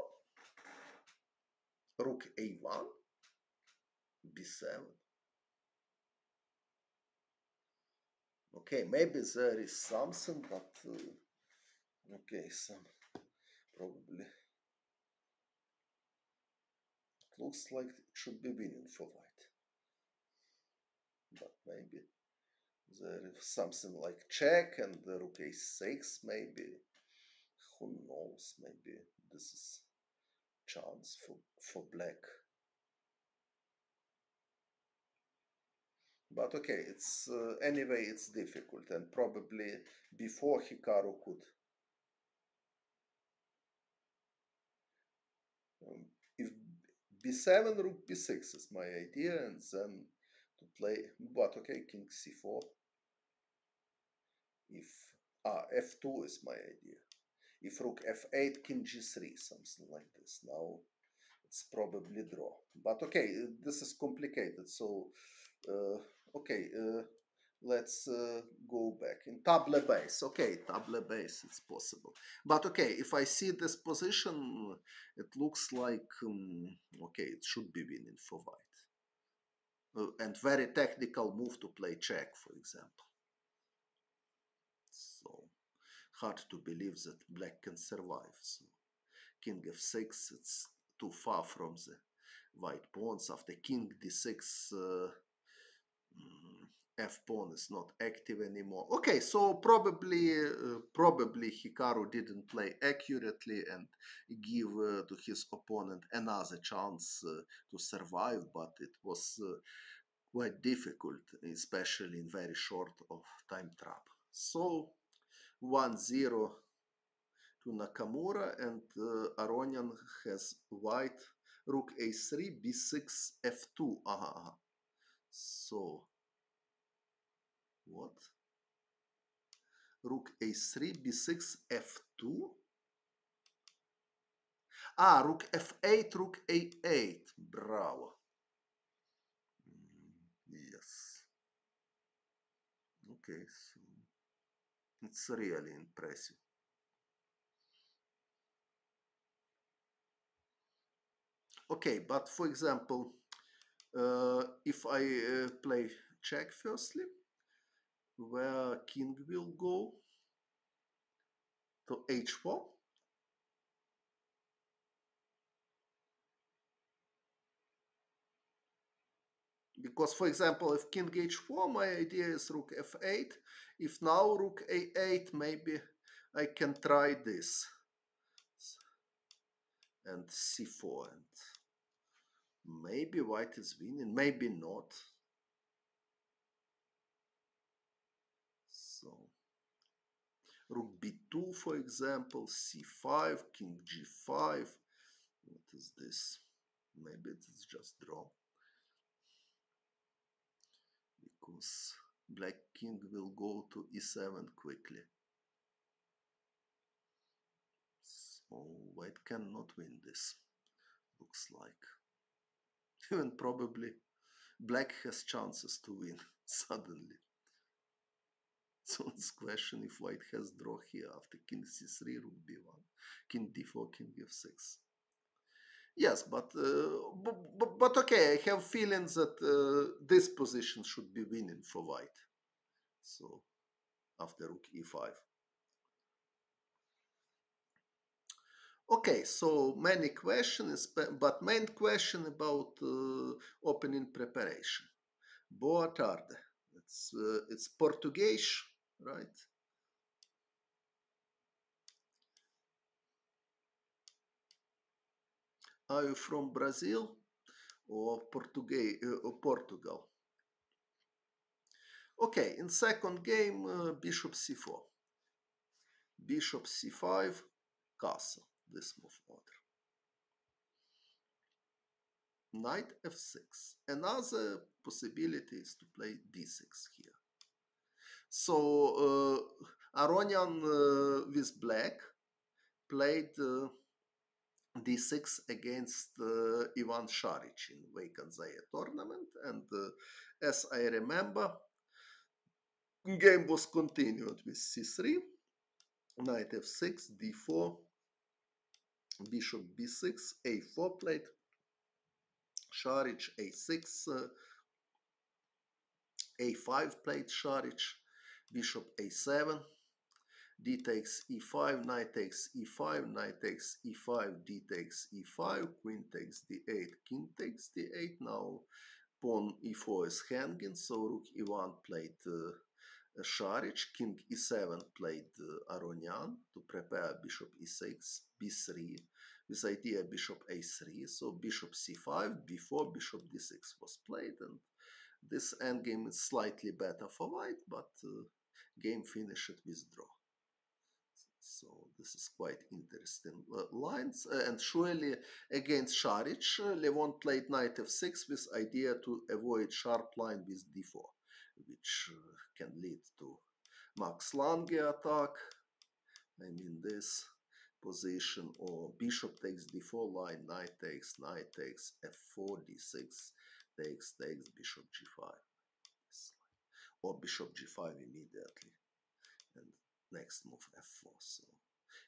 Rook a1 b7 okay maybe there is something but uh, okay some probably. It looks like it should be winning for white. But maybe there is something like check and the rook a6 maybe. Who knows? Maybe this is chance for for black. But okay it's uh, anyway it's difficult and probably before Hikaru could. Um, if b7 rook b6 is my idea and then to play but okay king c4 if ah f2 is my idea. If rook f8 king g3 something like this now it's probably draw. But okay this is complicated so uh, okay uh, let's uh, go back. In table base okay table base it's possible. But okay if i see this position it looks like um, okay it should be winning for white. Uh, and very technical move to play check for example so hard to believe that black can survive so king f6 it's too far from the white pawns after king d6 uh, Mm, f pawn is not active anymore. Okay, so probably uh, probably Hikaru didn't play accurately and give uh, to his opponent another chance uh, to survive, but it was uh, quite difficult, especially in very short of time trap. So 1-0 to Nakamura and uh, Aronian has white rook a3 b6 f2 aha, so, what? Rook a3, b6, f2. Ah, rook f8, rook a8. Bravo. Yes. Okay, it's really impressive. Okay, but for example, uh, if I uh, play check firstly, where king will go to h4, because for example if king h4 my idea is rook f8 if now rook a8 maybe I can try this and c4 and Maybe white is winning, maybe not. So, rook b2, for example, c5, king g5. What is this? Maybe it's just draw. Because black king will go to e7 quickly. So white cannot win this, looks like even probably black has chances to win suddenly. So it's question if white has draw here after king c3, rook b1, king d4, king f6. Yes, but, uh, but, but okay, I have feelings that uh, this position should be winning for white. So after rook e5. Okay, so many questions, but main question about uh, opening preparation. Boa tarde. It's uh, it's Portuguese, right? Are you from Brazil or uh, Portugal? Okay, in second game, uh, bishop c4. Bishop c5, castle, this move order. Knight f6. Another possibility is to play d6 here. So uh, Aronian uh, with black played uh, d6 against uh, Ivan Šarić in Wijk aan Zee tournament and uh, as I remember game was continued with c3 knight f6 d4 bishop b6 a4 played Šarić a6 uh, a5 played Šarić bishop a7 d takes e5 knight takes e5 knight takes e5 d takes e5 queen takes d8 king takes d8 now pawn e4 is hanging so rook e1 played uh, Šarić, king e7 played uh, Aronian to prepare bishop e6, b3, with idea bishop a3, so bishop c5, b4, bishop d6 was played, and this endgame is slightly better for white, but uh, game finished with draw. So this is quite interesting uh, lines. Uh, and surely against Šarić, uh, Levon played knight f6 with idea to avoid sharp line with d4 which uh, can lead to Max Lange attack. I mean this position or bishop takes d4 line, knight takes, knight takes, f4, d6, takes, takes, bishop g5. Or bishop g5 immediately. And next move f4. So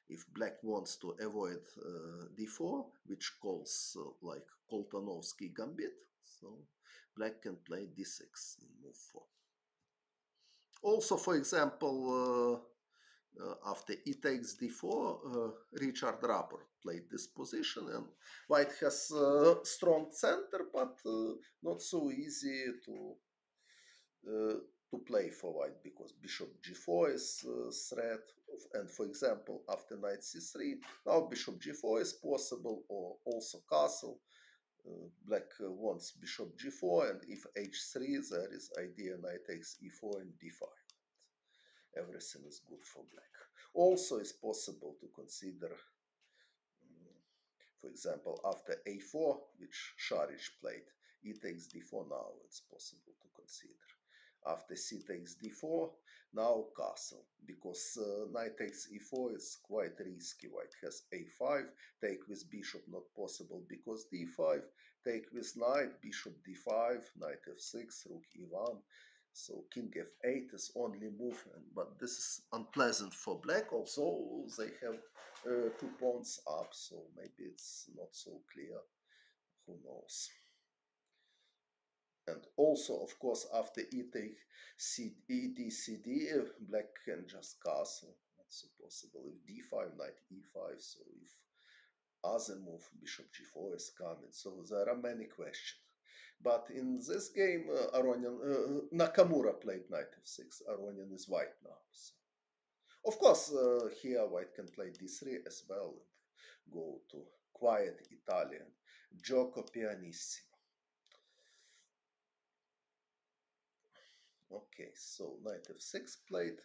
if black wants to avoid uh, d4, which calls uh, like Koltanowski gambit, so black can play d6 in move 4. Also, for example, uh, uh, after e takes d4, uh, Richard Rapport played this position, and white has a strong center, but not so easy to to play for white because bishop g4 is uh, threat. And for example after knight c3 now bishop g4 is possible or also castle. Uh, black uh, wants bishop g4 and if h3 there is idea knight takes e4 and d5 everything is good for black. Also it's possible to consider um, for example after a4 which Šarić played e takes d4 now it's possible to consider after c takes d4 now castle. Because uh, knight takes e4 is quite risky white has a5 take with bishop not possible. Because d5 take with knight bishop d5 knight f6 rook e1 so king f8 is only move but this is unpleasant for black also. They have uh, two pawns up so maybe it's not so clear. Who knows and also, of course, after e take c, e, d, c, d, black can just castle. that's possible. If d5, knight e5, so if other move, bishop g4 is coming. So there are many questions. But in this game, uh, Aronian, uh, Nakamura played knight f6. Aronian is white now. So. Of course, uh, here white can play d3 as well and go to quiet Italian. Gioco pianissimo. Okay, so knight f6 played.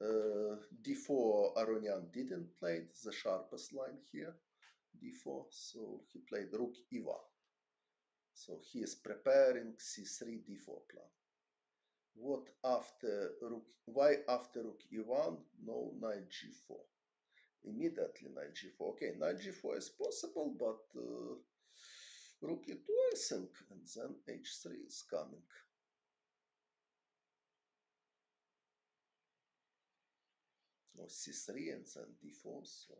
Uh, d4 Aronian didn't play the sharpest line here, d4, so he played rook e1. So he is preparing c3 d4 plan. What after rook, why after rook e1, no knight g4? Immediately knight g4. Okay, knight g4 is possible, but uh, rook e2 I think and then h3 is coming or c3 and then d4 so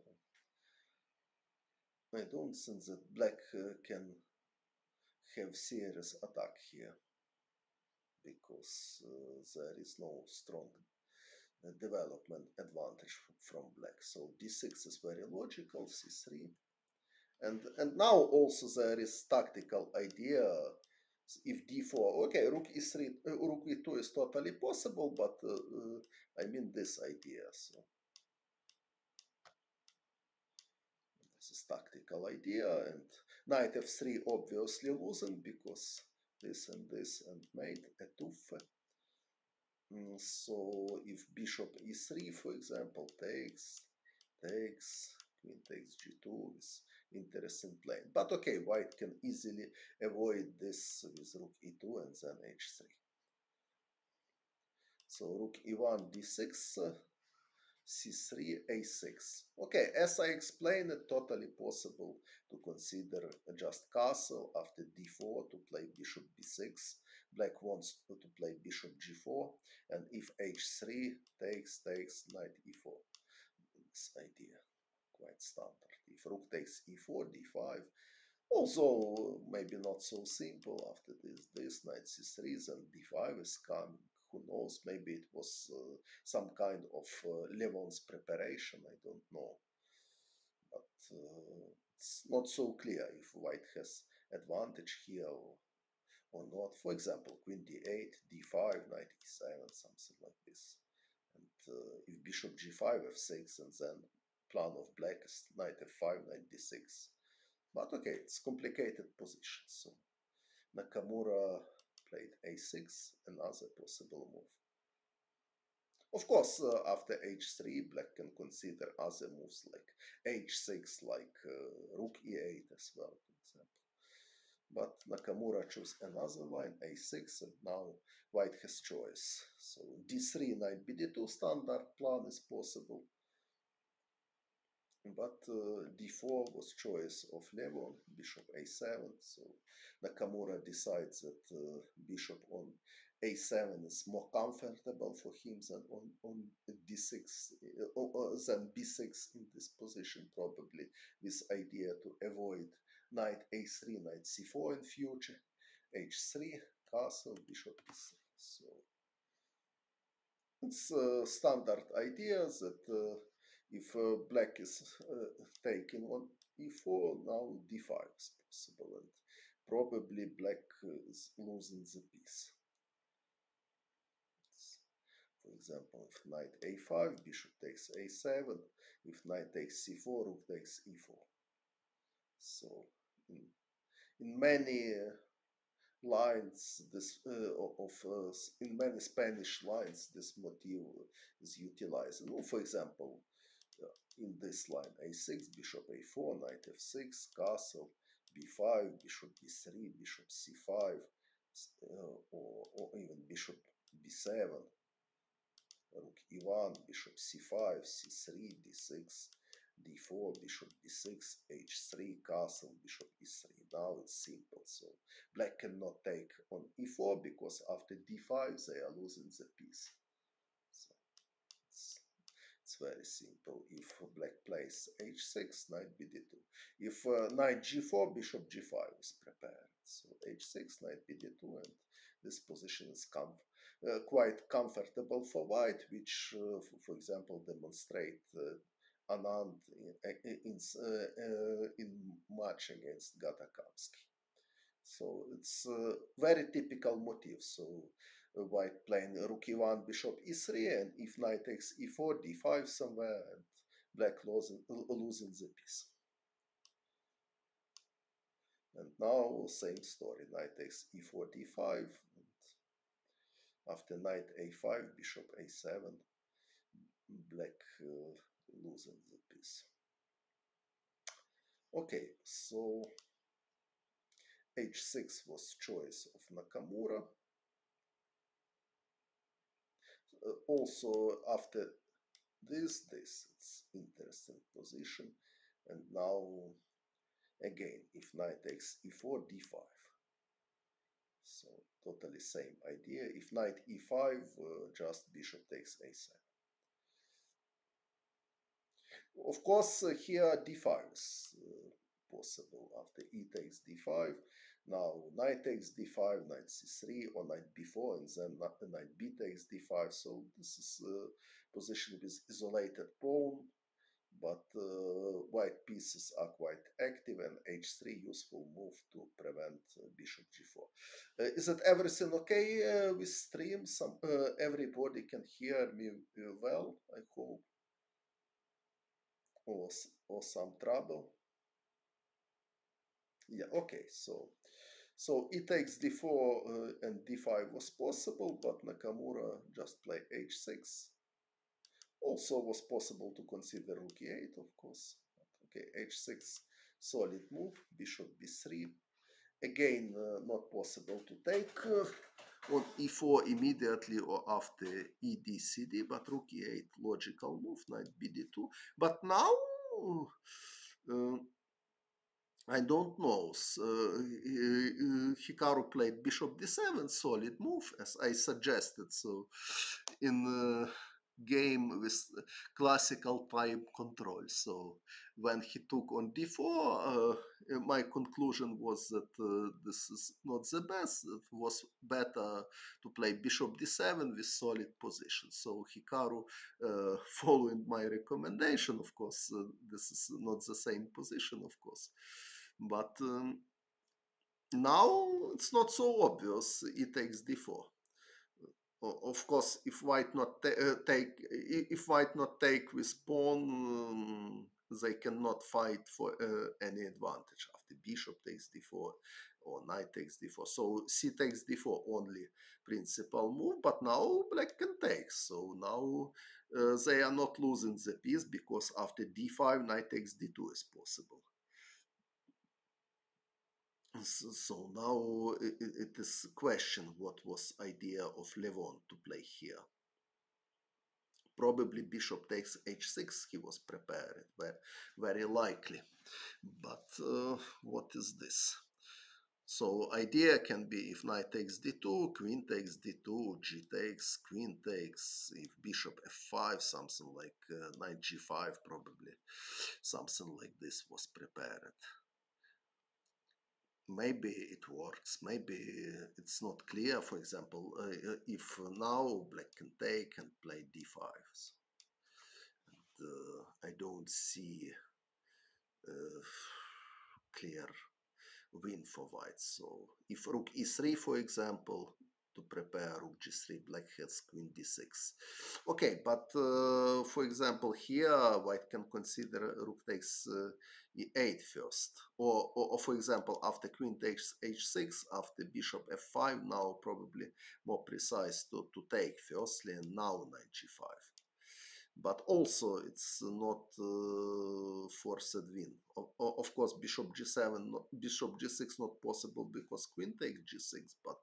I don't think that black can have serious attack here because uh, there is no strong uh, development advantage from black. So d6 is very logical, c3. And, and now also there is tactical idea if d4, okay, rook e3, uh, rook e2 is totally possible, but uh, I mean this idea. So this is tactical idea, and knight f3 obviously losing because this and this and mate etuffe. Mm, so if bishop e3, for example, takes, takes, queen takes g2 is interesting plane. But okay, white can easily avoid this with rook e2 and then h3. So rook e1, d6, c3, a6. Okay, as I explained, it totally possible to consider just castle after d4 to play bishop b6. Black wants to play bishop g4, and if h3 takes, takes knight e4. This idea, quite standard. If rook takes e4, d5, also maybe not so simple after this, this knight c3, then d5 is coming who knows, maybe it was uh, some kind of uh, Levon's preparation, I don't know. But uh, it's not so clear if white has advantage here or, or not. For example, queen d8, d5, knight e7, something like this. And uh, if bishop g5, f6, and then plan of black is knight f5, knight d6. But okay, it's complicated position. So Nakamura played a6, another possible move. Of course, uh, after h3, black can consider other moves like h6, like uh, rook e8 as well, for example. But Nakamura chose another line, a6, and now white has choice. So d3, knight bd2 standard plan is possible. But uh, d4 was choice of Levon, bishop a7, so Nakamura decides that uh, bishop on a7 is more comfortable for him than on, on d6 uh, than b6 in this position probably with idea to avoid knight a3 knight c4 in future h3 castle bishop e3 so it's a standard idea that uh, if uh, black is uh, taken on e4 now d5 is possible and probably black is losing the piece. For example, if knight a5, bishop takes a7, if knight takes c4, rook takes e4. So in, in many uh, lines this uh, of uh, in many Spanish lines this motif is utilized. For example, uh, in this line a6, bishop a4, knight f6, castle, b5, bishop b3, bishop c5, uh, or, or even bishop b7, rook e1, bishop c5, c3, d6, d4, bishop b6, h3, castle, bishop e3. Now it's simple. So black cannot take on e4 because after d5 they are losing the piece. Very simple. If black plays h6, knight bd2. If uh, knight g4, bishop g5 is prepared. So h6, knight bd2, and this position is com uh, quite comfortable for white, which, uh, for example, demonstrate uh, Anand in, in, uh, in match against Gata Kamsky. So it's a very typical motif. So white playing rook e1, bishop e3, and if knight takes e4, d5 somewhere, and black losing, losing the piece. And now same story, knight takes e4, d5, and after knight a5, bishop a7, black uh, losing the piece. Okay, so h6 was choice of Nakamura. Uh, also after this, this, it's interesting position. And now again if knight takes e4 d5 so totally same idea. If knight e5 uh, just bishop takes a7 of course uh, here d5 is uh, possible. After e takes d5 now knight takes d5 knight c3 or knight b4 and then knight b takes d5 so this is a position with isolated pawn but uh, white pieces are quite active and h3 useful move to prevent uh, bishop g4. Uh, is it everything okay uh, with stream? Some uh, everybody can hear me uh, well, I hope. Or, or some trouble. Yeah, okay, so so e takes d4 and d5 was possible, but Nakamura just play h6 also was possible to consider rook e8, of course. Okay, h6, solid move, bishop b3. Again, uh, not possible to take uh, on e4 immediately or after edcd, but rook e8, logical move, knight bd2. But now, uh, I don't know. Uh, Hikaru played bishop d7, solid move, as I suggested. So, in uh, game with classical time control. So when he took on d4, uh, my conclusion was that uh, this is not the best. It was better to play bishop d7 with solid position. So Hikaru, uh, following my recommendation, of course, uh, this is not the same position, of course, but um, now it's not so obvious. He takes d4 of course, if white not ta uh, take, if white not take with pawn, um, they cannot fight for uh, any advantage after bishop takes d4 or knight takes d4. So c takes d4 only principal move, but now black can take. So now uh, they are not losing the piece because after d5 knight takes d2 is possible. So now it is question what was idea of Levon to play here. Probably bishop takes h6 he was prepared, very, very likely. But uh, what is this? So idea can be if knight takes d2, queen takes d2, g takes, queen takes, if bishop f5, something like uh, knight g5 probably, something like this was prepared maybe it works maybe it's not clear. For example uh, uh if now black can take and play d5 and, uh, i don't see uh, clear win for white. So if rook e3 for example to prepare rook g3 black has queen d6 okay but uh, for example here white can consider rook takes uh, e8 first or, or, or, for example after queen takes h6 after bishop f5 now probably more precise to, to take firstly and now knight g5 but also it's not uh, forced win. Of, of, course, bishop g7, not, bishop g6 not possible because queen takes g6, but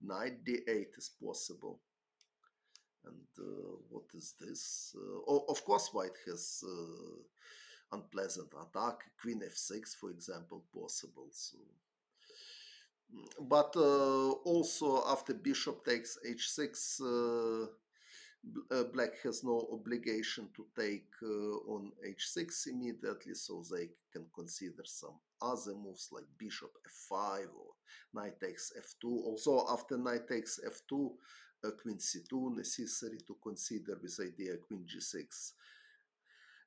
knight d8 is possible. And uh, what is this? Uh, of course, white has uh, unpleasant attack, queen f6, for example, possible. So, mm, but uh, also after bishop takes h6 uh, black has no obligation to take uh, on h6 immediately, so they can consider some other moves like bishop f5 or knight takes f2. Also, after knight takes f2, uh, queen c2 necessary to consider with idea queen g6.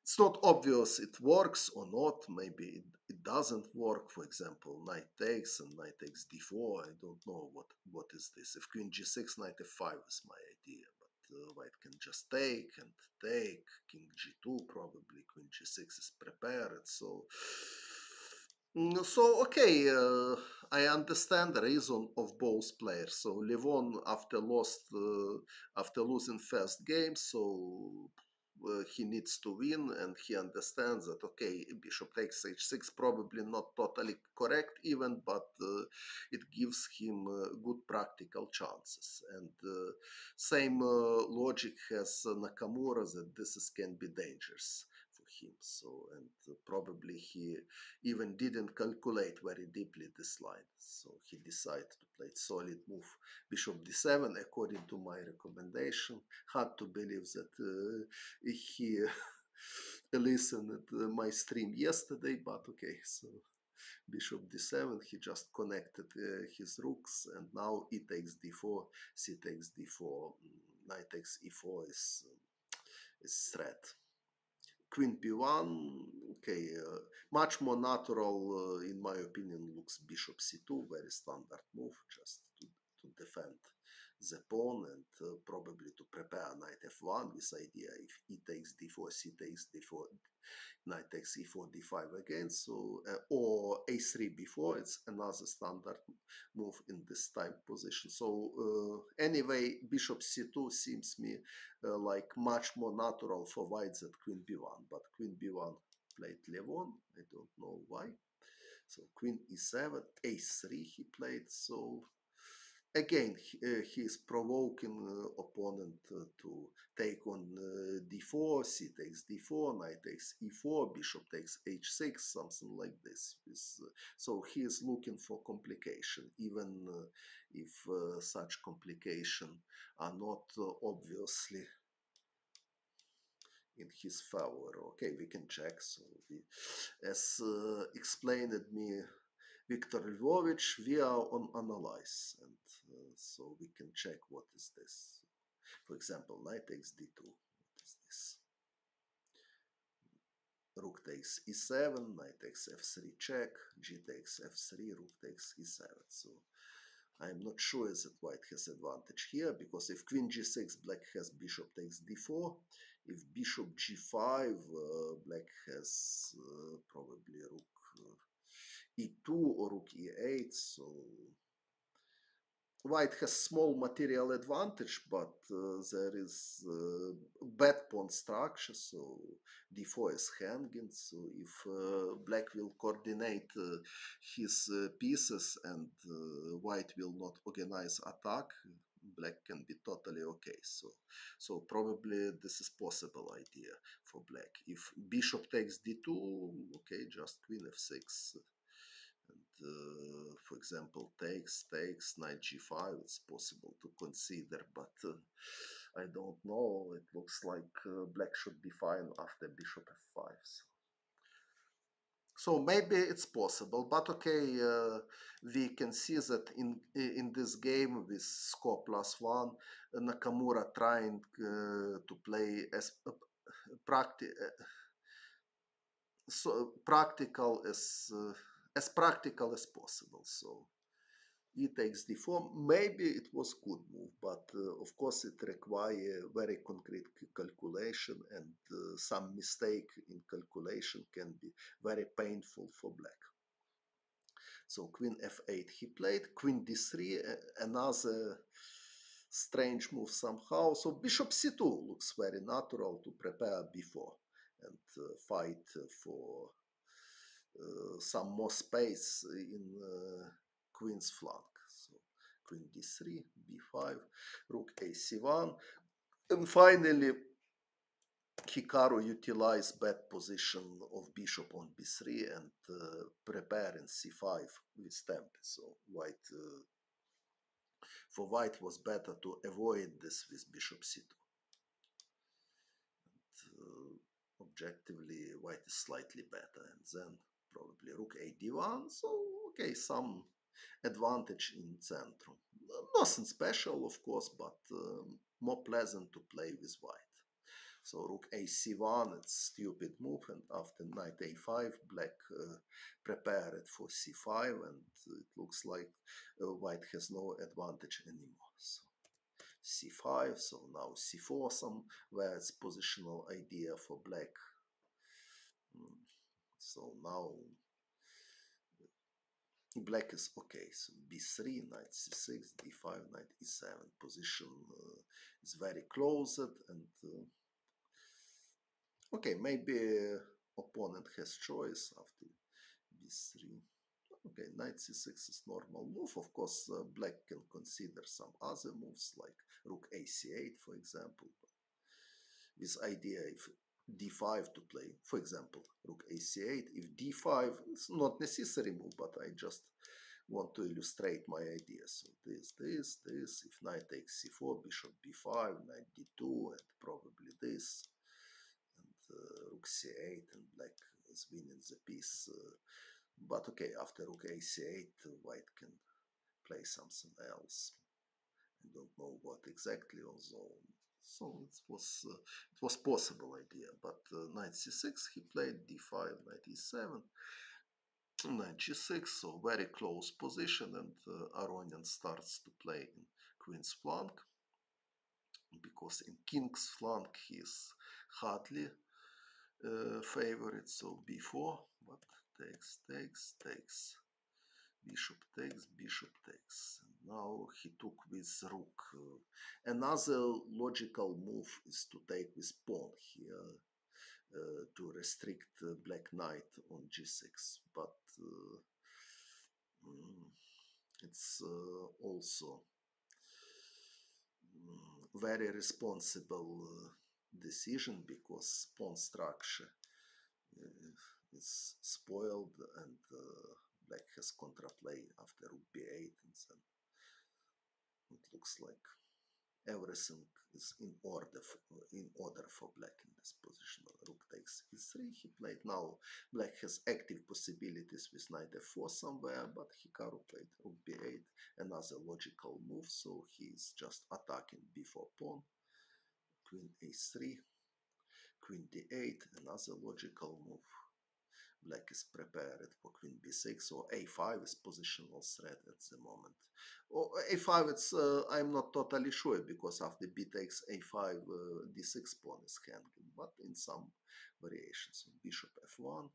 It's not obvious it works or not. Maybe it, it doesn't work. For example, knight takes and knight takes d4. I don't know what, what is this. If queen g6, knight f5 is my idea uh, white can just take and take, king g2 probably, queen g6 is prepared, so... Mm, so, okay, uh, I understand the reason of both players. So, Levon, after lost, uh, after losing first game, so he needs to win and he understands that okay bishop takes h6 probably not totally correct even but uh, it gives him uh, good practical chances. And uh, same uh, logic has nakamura that this is, can be dangerous him. So, and probably he even didn't calculate very deeply this line. So he decided to play solid move bishop d7 according to my recommendation. Hard to believe that uh, he listened to my stream yesterday, but okay, so bishop d7 he just connected uh, his rooks and now e takes d4 c takes d4 knight takes e4 is is threat queen b1 okay uh, much more natural uh, in my opinion looks bishop c2 very standard move just to, to defend the pawn and uh, probably to prepare knight f1 this idea if e takes d4 c takes d4 knight takes e4 d5 again so uh, or a3 b4 it's another standard move in this type position. So uh, anyway bishop c2 seems me like much more natural for white than queen b1 but queen b1 played levon i don't know why. So queen e7 a3 he played so again uh, he is provoking uh, opponent uh, to take on d4 c takes d4 knight takes e4 bishop takes h6 something like this. So he is looking for complication even if such complication are not obviously in his favor. Okay we can check. So we, as uh, explained me Viktor Lvovich, we are on analyze and so we can check what is this. For example, knight takes d2, what is this? Rook takes e7, knight takes f3 check, g takes f3, rook takes e7. So I'm not sure that white has advantage here because if queen g6, black has bishop takes d4. If bishop g5, uh, black has uh, probably rook uh, e2 or rook e8 so white has small material advantage but uh, there is uh, bad pawn structure so d4 is hanging. So if uh, black will coordinate uh, his uh, pieces and uh, white will not organize attack black can be totally okay. So so probably this is possible idea for black. If bishop takes d2 okay just queen f6 and uh, for example takes takes knight g5 it's possible to consider but uh, I don't know it looks like uh, black should be fine after bishop f5 so. so maybe it's possible but okay uh, we can see that in in this game with score plus one Nakamura trying uh, to play as uh, so practical as as practical as possible. So e takes d4. Maybe it was good move, but uh, of course it require very concrete calculation and uh, some mistake in calculation can be very painful for black. So queen f8 he played, queen d3, another strange move somehow. So bishop c2 looks very natural to prepare b4 and uh, fight for some more space in uh, queen's flank. So queen d3, b5, rook a1, and finally Hikaru utilized bad position of bishop on b3 and uh, prepare in c5 with tempo. So white uh, for white was better to avoid this with bishop c2. And, uh, objectively, white is slightly better, and then probably rook a d1 so okay some advantage in centrum. Nothing special of course but um, more pleasant to play with white. So rook a c1 it's stupid move and after knight a5 black uh, prepared for c5 and it looks like uh, white has no advantage anymore. So c5 so now c4 some where it's positional idea for black. Mm. So now black is okay. So b3, knight c6, d5, knight e7. Position uh, is very closed and uh, okay, maybe opponent has choice after b3. Okay, knight c6 is normal move. Of course, uh, black can consider some other moves like rook a c8, for example. This idea, if d5 to play. For example, rook ac8. If d5, it's not necessary move, but I just want to illustrate my idea. So this, this, this. If knight takes c4, bishop b5, knight d2, and probably this. And uh, rook c8, and black is winning the piece. Uh, but okay, after rook ac8, white can play something else. I don't know what exactly, although so it was uh, it was possible idea. But uh, knight c6, he played d5, knight e7, knight g6, so very close position, and uh, Aronian starts to play in queen's flank because in king's flank he's hardly uh, favorite. So b4, but takes, takes, takes bishop takes, bishop takes. Now he took with rook. Uh, another logical move is to take with pawn here uh, to restrict uh, black knight on g6. But mm, it's uh, also mm, very responsible uh, decision because pawn structure uh, is spoiled and black has contraplay after rook b8 and then it looks like everything is in order for, in order for black in this position. Rook takes e3 he played now black has active possibilities with knight f4 somewhere but hikaru played rook b8 another logical move. So he's just attacking b4 pawn queen a3 queen d8 another logical move black is prepared for queen b6 or a5 is positional threat at the moment. Or a5 it's uh, i'm not totally sure because after b takes a5 uh, d6 pawn is hanging but in some variations bishop f1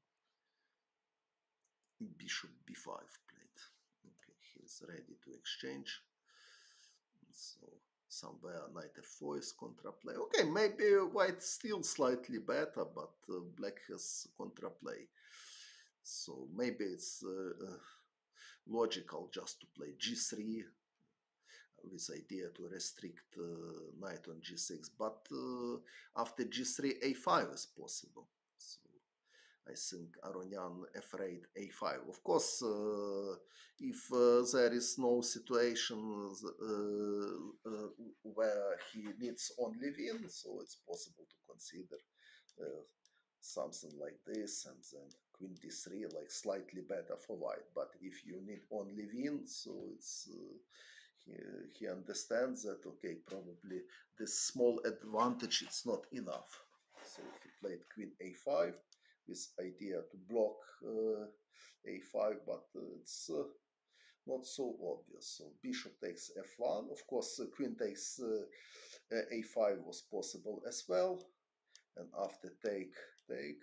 bishop b5 played. Okay he's ready to exchange. So somewhere knight f4 is contraplay okay maybe white still slightly better but uh, black has contraplay so maybe it's uh, uh, logical just to play g3 with idea to restrict uh, knight on g6 but uh, after g3 a5 is possible. So I think Aronian afraid a5 of course uh, if uh, there is no situation where he needs only win so it's possible to consider something like this and then queen d3 like slightly better for white but if you need only win so it's uh, he, he understands that okay probably this small advantage it's not enough. So he played queen a5 with idea to block uh, a5 but uh, it's uh, not so obvious. So bishop takes f1 of course queen takes uh, a5 was possible as well. And after take take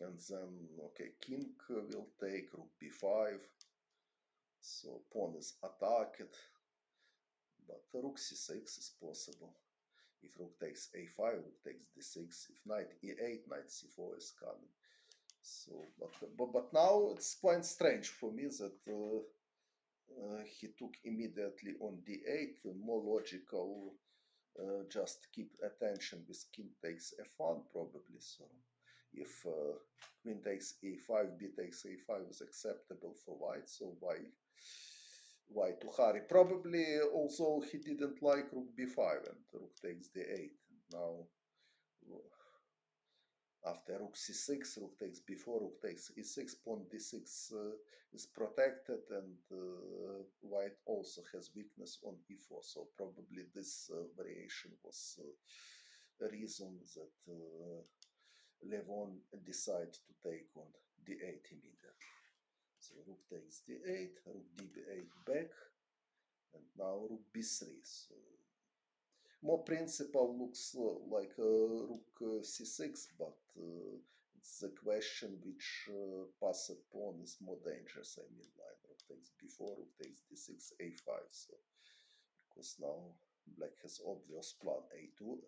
and then okay king will take rook b5 so pawn is attacked but rook c6 is possible. If rook takes a5 rook takes d6 if knight e8 knight c4 is coming. So but but, but now it's quite strange for me that uh, uh, he took immediately on d8 more logical uh, just keep attention with king takes f1 probably so if uh, queen takes e5 b takes a5 is acceptable for white so why why to hurry probably also he didn't like rook b5 and rook takes d8 now after rook c6 rook takes b4 rook takes e6 pawn d6 uh, is protected and uh, white also has weakness on e4 so probably this uh, variation was uh, a reason that uh, Levon decide to take on d8 immediately so rook takes d8 rook d8 back and now rook b3 so more principle looks like uh, rook uh, c6, but uh, it's the question which uh, passed pawn is more dangerous. I mean, line rook takes b4, rook takes d6, a5. So because now black has obvious plan a2,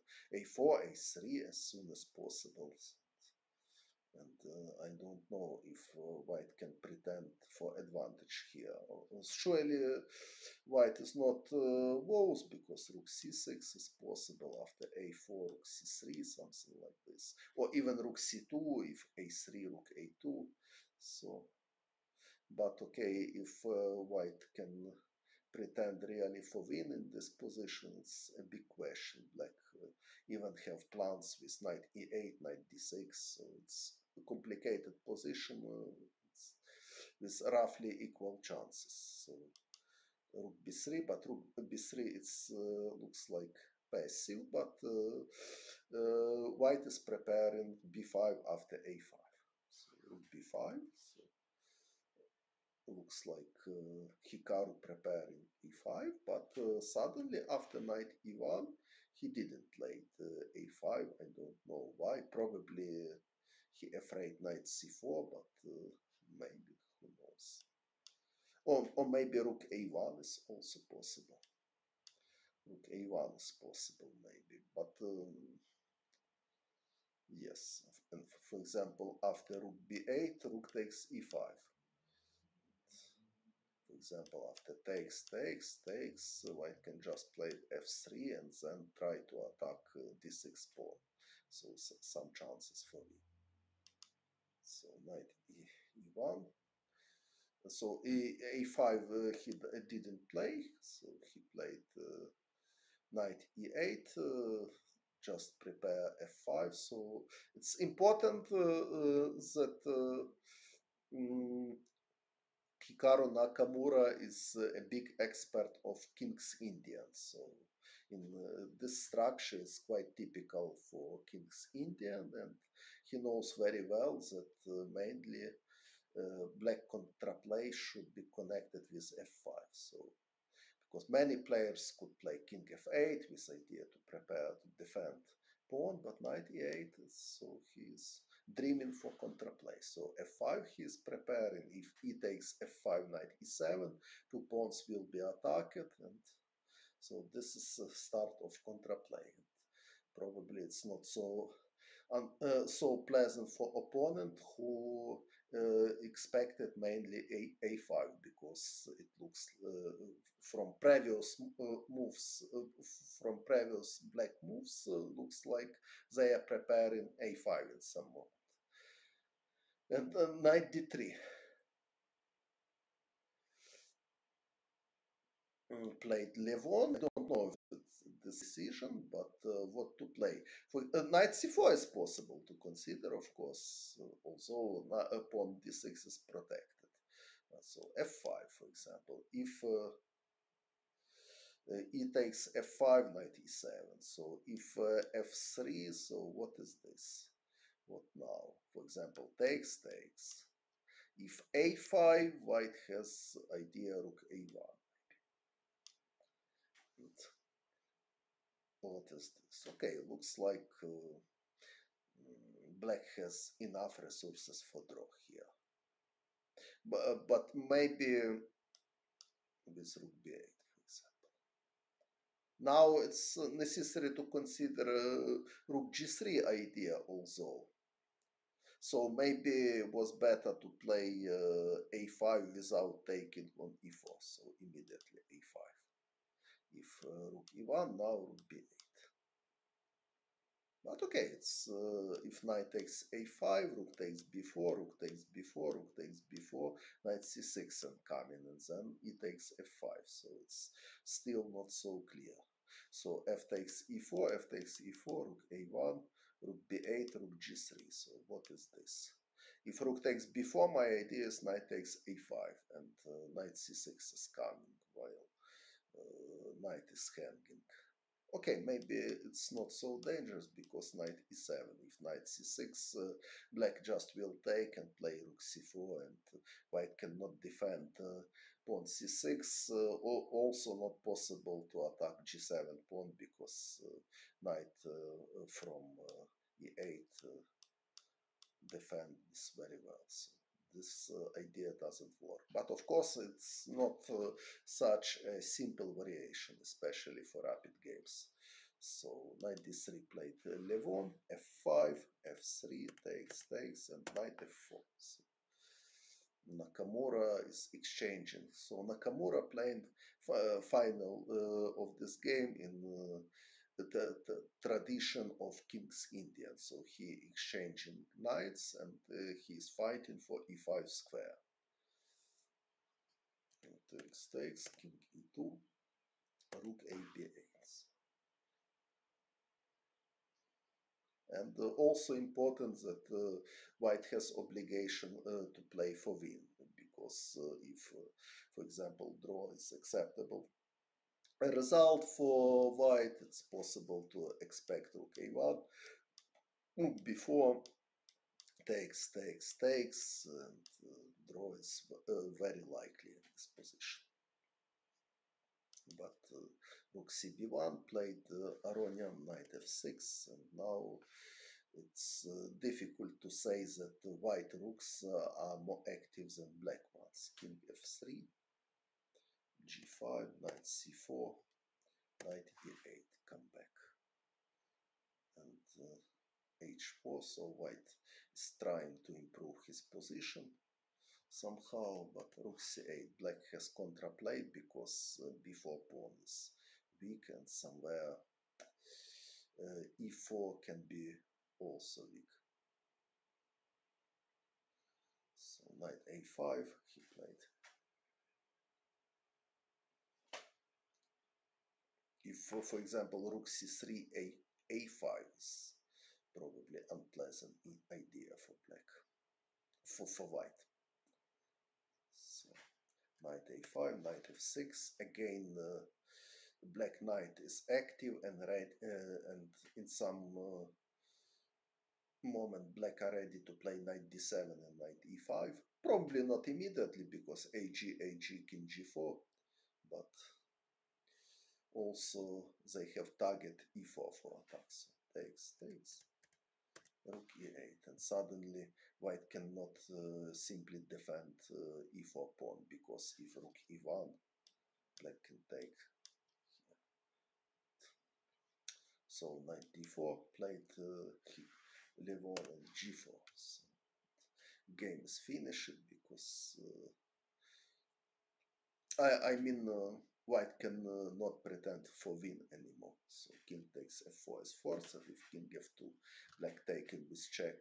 a4, a3 as soon as possible. And uh, I don't know if uh, white can pretend for advantage here. Surely white is not uh, worse because rook c6 is possible after a4, rook c3, something like this. Or even rook c2 if a3, rook a2. So, but okay, if uh, white can pretend really for win in this position, it's a big question. Black uh, even have plans with knight e8, knight d6, so it's complicated position uh, with roughly equal chances. So rook b3, but rook b3 it uh, looks like passive, but uh, white is preparing b5 after a5. So rook b5, so looks like uh, Hikaru preparing e5, but uh, suddenly after knight e1, he didn't play the a5. I don't know why. Probably he afraid knight c4, but uh, maybe who knows. Or, or maybe rook a1 is also possible. Rook a1 is possible maybe, but um, yes. And for example, after rook b8, rook takes e5. For example, after takes, takes, takes, white can just play f3 and then try to attack uh, d6 pawn. So some chances for me. So knight e, e1, so a, a5 uh, he didn't play, so he played uh, knight e8, uh, just prepare f5. So it's important uh, uh, that um, Hikaru Nakamura is a big expert of King's Indian. So in this structure is quite typical for King's Indian, and he knows very well that mainly uh, black contraplay should be connected with f5. So, because many players could play king f8 with idea to prepare to defend pawn, but knight e8 is so he's dreaming for contraplay. So f5 he's preparing. If he takes f5, knight e7, two pawns will be attacked, and so this is the start of contraplay. Probably it's not so uh, so pleasant for opponent who uh, expected mainly a a5 because it looks uh, from previous moves from previous black moves looks like they are preparing a5 in some moment and uh, knight d3 mm, played Levon. I don't know if decision, but uh, what to play. For uh, knight c4 is possible to consider, of course, uh, although pawn d6 is protected. so f5, for example, if uh, e takes f5, knight e7. So if uh, f3, so what is this? What now? For example, takes, takes. If a5, white has idea rook a1. what is this? Okay, looks like uh, black has enough resources for draw here. But, uh, but maybe with rook b8, for example. Now it's necessary to consider uh, rook g3 idea also. So maybe it was better to play uh, a5 without taking on e4, so immediately a5 if uh, rook e1, now rook b8. But okay, it's uh, if knight takes a5, rook takes b4, rook takes b4, rook takes b4, knight c6 and coming, and then e takes f5. So it's still not so clear. So f takes e4, f takes e4, rook a1, rook b8, rook g3. So what is this? If rook takes b4, my idea is knight takes a5 and uh, knight c6 is coming while knight is hanging. Okay, maybe it's not so dangerous because knight e7. If knight c6, uh, black just will take and play rook c4 and white cannot defend uh, pawn c6. Uh, also not possible to attack g7 pawn because uh, knight uh, from uh, e8 defends very well. So this uh, idea doesn't work. But of course, it's not uh, such a simple variation, especially for rapid games. So knight d3 played Levon, f5, f3 takes, takes, and knight f4. So, Nakamura is exchanging. So Nakamura playing uh, final uh, of this game in the, the, tradition of King's Indian. So he exchanging knights and uh, he is fighting for e5 square. Takes takes king e2, rook a b8. And uh, also important that uh, white has obligation uh, to play for win because if, for example, draw is acceptable, a result for white, it's possible to expect rook a1 before takes, takes, takes, and uh, draw is uh, very likely in this position. But uh, rook cb1 played uh, Aronian knight f6, and now it's uh, difficult to say that white rooks uh, are more active than black ones. King f3, g5, knight c4, knight e8, come back. And uh, h4, so white is trying to improve his position somehow, but rook c8, black has contraplay because uh, b4 pawn is weak and somewhere uh, e4 can be also weak. So knight a5 he played. If, for, example, rook c3, a, a5 is probably unpleasant idea for black, for, for white. So knight a5, knight f6, again uh, black knight is active and red uh, and in some uh, moment black are ready to play knight d7 and knight e5 probably not immediately because ag ag king g4 but also they have target e4 for attacks. So takes takes. Rook e8 and suddenly white cannot uh, simply defend uh, e4 pawn because if rook e1 black can take so knight d4 played uh, Levon and g4 so game is finished because uh, I, I mean uh, white can uh, not pretend for win anymore? So king takes f4 is forced if king f2 black taking with check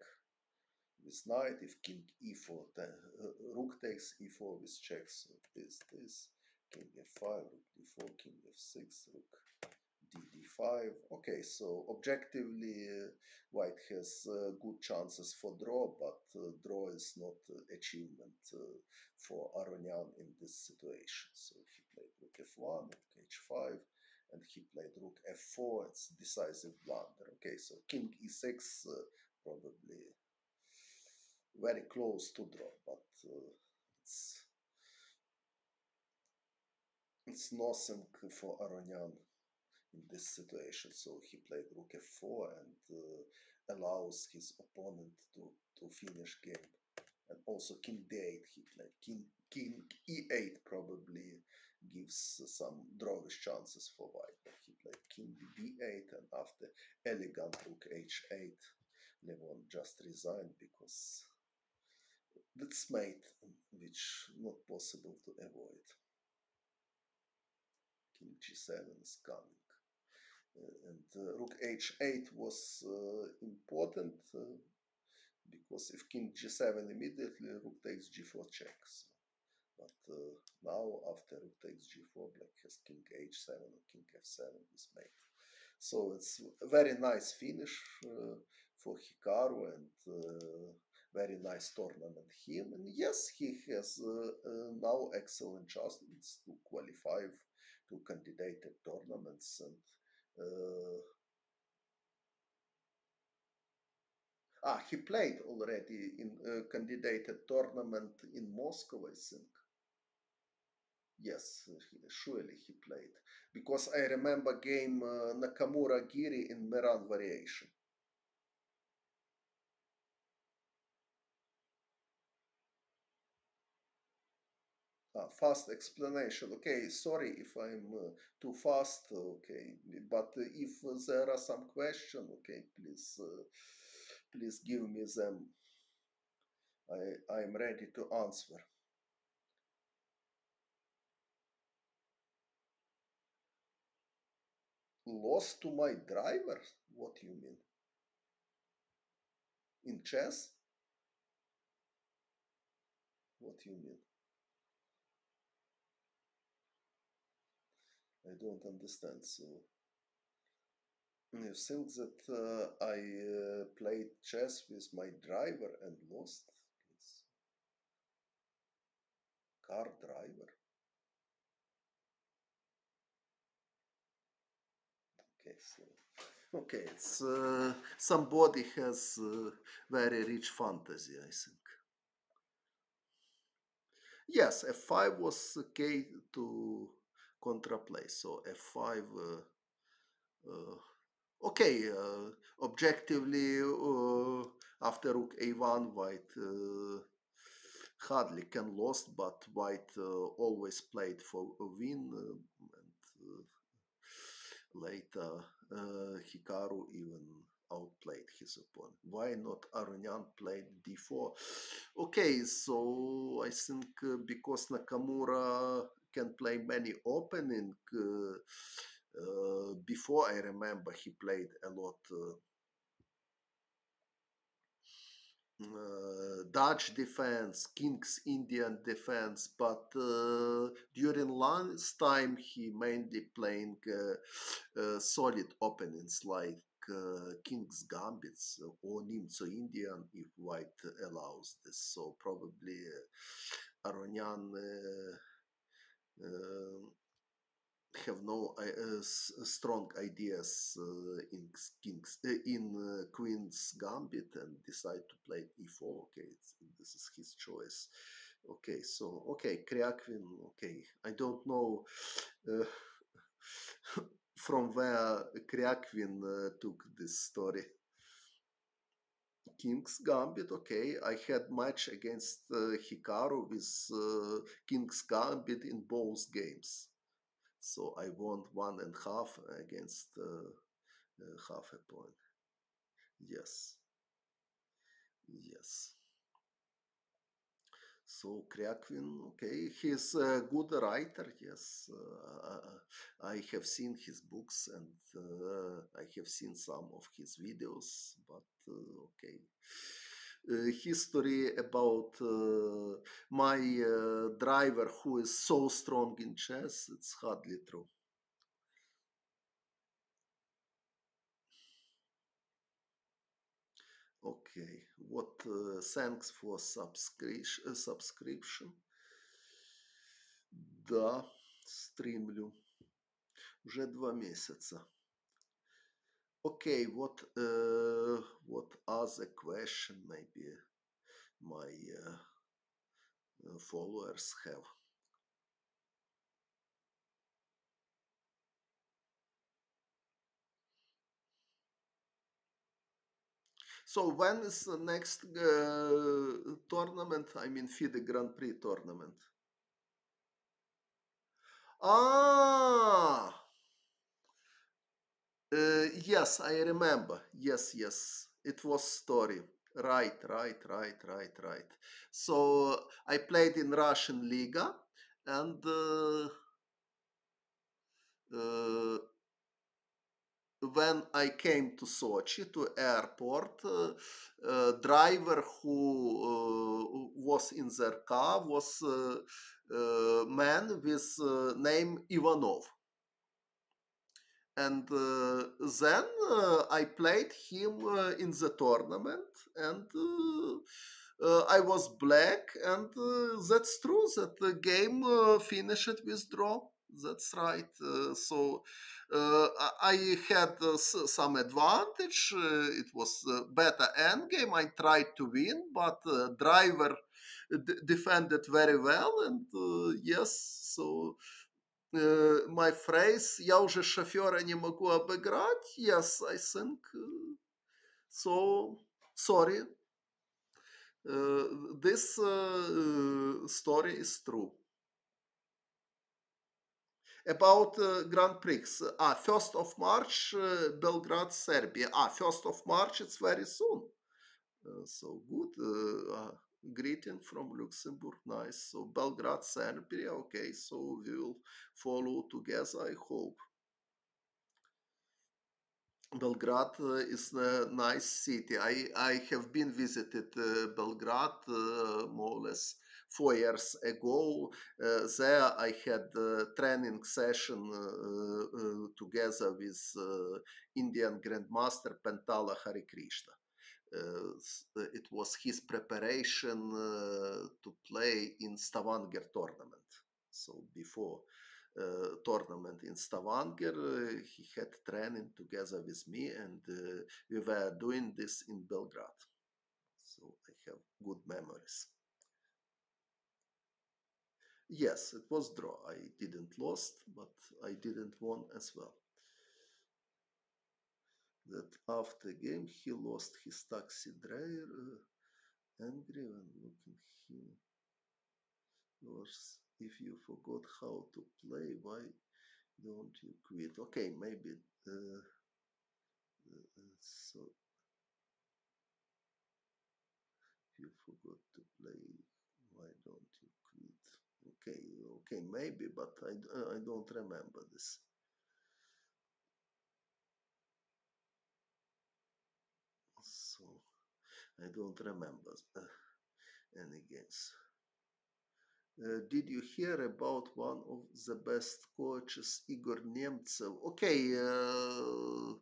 with knight if king e4 then, uh, rook takes e4 with check so this this king f5 rook d4 king f6 rook dd5 okay so objectively uh, white has uh, good chances for draw but uh, draw is not achievement uh, for Aronian in this situation. So he played rook f1 rook h5 and he played rook f4 it's decisive blunder okay so king e6 uh, probably very close to draw but uh, it's it's nothing for Aronian in this situation. So he played rook f4 and uh, allows his opponent to, to finish game. And also king d8 he played. King, king e8 probably gives some drawish chances for white. But he played king b8 and after elegant rook h8, Levon just resigned because that's mate which not possible to avoid. King g7 is coming and uh, rook h8 was uh, important uh, because if king g7 immediately rook takes g4 checks. But uh, now after rook takes g4 black has king h7 or king f7 is made. So it's a very nice finish uh, for Hikaru and uh, very nice tournament him. And yes he has now excellent chances to qualify to candidate tournaments. And uh, ah, he played already in a candidated tournament in Moscow, I think. Yes, surely he played. Because I remember game uh, Nakamura Giri in Meran variation. uh, fast explanation. Okay, sorry if I'm uh, too fast, okay, but if there are some questions, okay, please, uh, please give me them. I, I'm ready to answer. Lost to my driver? What you mean? In chess? What you mean? I don't understand. So you think that uh, I uh, played chess with my driver and lost? It's car driver. Okay, so okay, it's uh, somebody has uh, very rich fantasy, I think. Yes, f5 was key to contraplay. So f5. Uh, uh, okay, uh, objectively, uh, after rook a1, white uh, hardly can lost, but white uh, always played for a win, and later Hikaru even outplayed his opponent. Why not Aronian played d4? Okay, so I think because Nakamura can play many opening. Uh, uh, before I remember he played a lot uh, Dutch defense, King's Indian defense, but uh, during last time he mainly playing uh, uh solid openings like uh, King's Gambits or Nimzo Indian if white allows this. So probably uh, Aronian have no uh, strong ideas uh, in king's uh, in queen's gambit and decide to play e4 okay this is his choice. Okay so okay Kryakvin okay I don't know from where Kryakvin took this story King's Gambit, okay, I had match against uh, Hikaru with uh, King's Gambit in both games. So I won one and half against uh, uh, half a point. Yes. Yes. So Kryakvin, okay, he's a good writer. Yes, uh, I have seen his books and uh, I have seen some of his videos. But okay, uh, history about uh, my uh, driver who is so strong in chess, it's hardly true. Okay, what uh, thanks for subscription, subscription. Да, стримлю. Уже два месяца. Okay, what uh, what other question maybe my uh, followers have? So when is the next uh, tournament? I mean, FIDE Grand Prix tournament. Ah, uh, yes, I remember. Yes, yes, it was story. Right, right, right, right, right. So I played in Russian Liga, and uh, uh, when I came to Sochi to airport, uh, uh, driver who uh, was in their car was a man with name Ivanov. And then I played him in the tournament and uh, I was black, and uh, that's true that the game uh, finished with draw. That's right. Uh, so uh, I had uh, some advantage. it was better end game. I tried to win, but driver defended very well. And yes, so my phrase «я уже шофера не могу обыграть» yes, I think so. Sorry. this story is true about uh, Grand Prix. Ah, 1st of March, uh, Belgrade, Serbia. Ah, 1st of March, it's very soon. Uh, so good. greeting from Luxembourg. Nice. So Belgrade, Serbia. Okay, so we will follow together, I hope. Belgrade uh, is a nice city. I, I have been visited uh, Belgrade uh, more or less four years ago. Uh, there I had a training session uh, uh, together with Indian Grandmaster Pentala Hari Krishna. It was his preparation to play in Stavanger tournament. So before uh, tournament in Stavanger. Uh, he had training together with me, and uh, we were doing this in Belgrade. So I have good memories. Yes, it was draw. I didn't lost, but I didn't won as well. That after game he lost his taxi driver, uh, angry when looking him was if you forgot how to play, why don't you quit? Okay, maybe uh, uh, so if you forgot to play, why don't you quit? Okay, okay, maybe, but I, I don't remember this. So I don't remember uh, any games. Uh, did you hear about one of the best coaches, Igor Nemtsev? Okay, uh,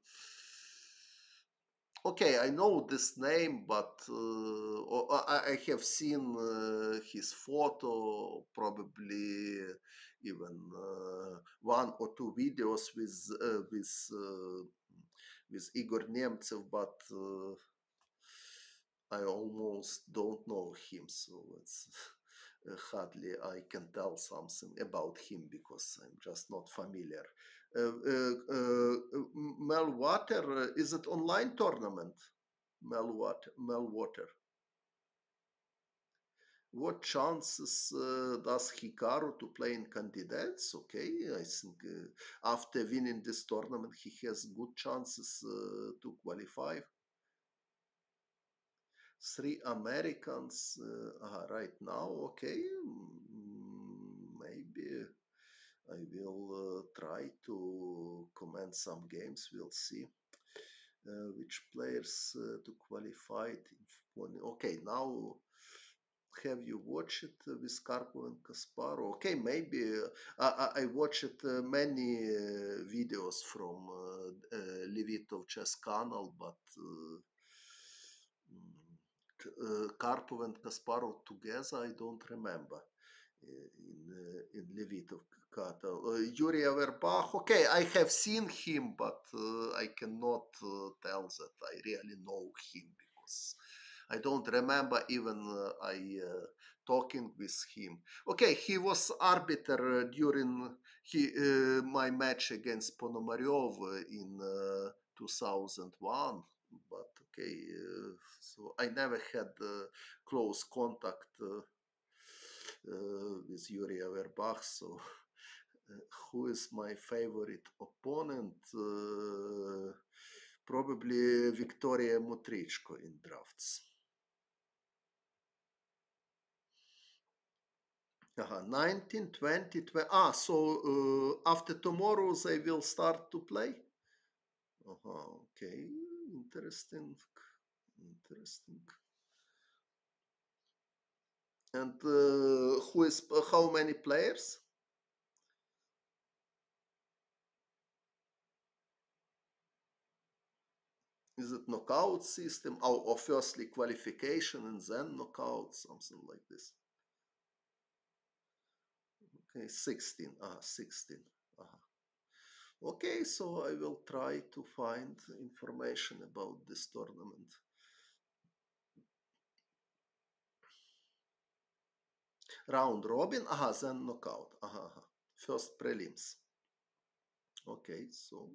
okay, I know this name, but uh, I, have seen uh, his photo, probably even uh, one or two videos with with with Igor Nemtsev, but I almost don't know him, so it's. Uh, hardly I can tell something about him because I'm just not familiar. Uh, uh, Meltwater, is it online tournament? Meltwater, Meltwater. What chances uh, does Hikaru to play in candidates? Okay, I think uh, after winning this tournament, he has good chances uh, to qualify three Americans uh, right now. Okay, mm, maybe I will uh, try to comment some games. We'll see uh, which players uh, to qualify. Okay, now have you watched it with Karpov and Kasparov? Okay, maybe uh, I, I watched uh, many uh, videos from uh, Levitov chess canal, but uh, Karpov and Kasparov together, I don't remember in uh, in Levitov Katal. Uh, Yuri Averbakh, okay, I have seen him, but uh, I cannot uh, tell that I really know him because I don't remember even uh, I uh, talking with him. Okay, he was arbiter during he my match against Ponomaryov in 2001 but okay so i never had uh, close contact uh, with yuri averbakh so who is my favorite opponent probably Victoria Motrichko in drafts. Uh-huh. 19, 20, 20. Ah, so uh, after tomorrow they will start to play? Uh-huh. Okay interesting interesting. And uh, who is uh, how many players? Is it knockout system? Or, or firstly qualification and then knockout something like this. Okay 16 ah 16 uh -huh. Okay, so I will try to find information about this tournament. Round robin, aha, then knockout, aha, aha. First prelims. Okay, so,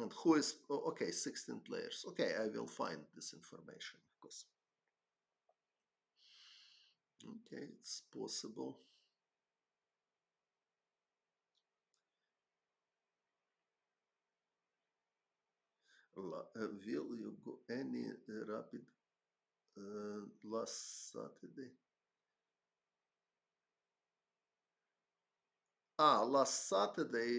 and who is, oh, okay, 16 players. Okay, I will find this information, of course. Okay, it's possible. Will you go any uh, rapid uh, last Saturday? Ah last Saturday.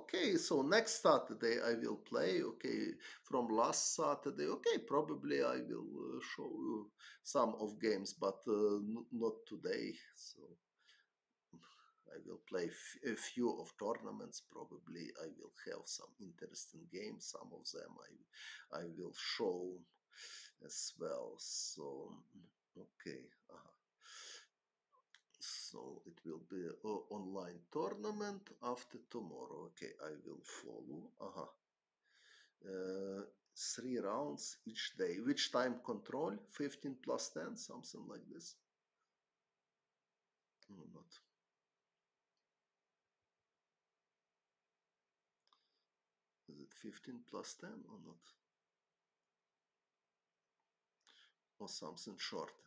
Okay, so next Saturday I will play. Okay, from last Saturday. Okay, probably I will uh, show you some of games, but uh, not today. So I will play a few of tournaments. Probably I will have some interesting games. Some of them I I will show as well. So okay. uh So it will be online tournament after tomorrow. Okay, I will follow. Uh-huh. Uh, three rounds each day. Which time control? 15 plus 10, something like this. No, not. Is it 15 plus 10 or not? Or something short?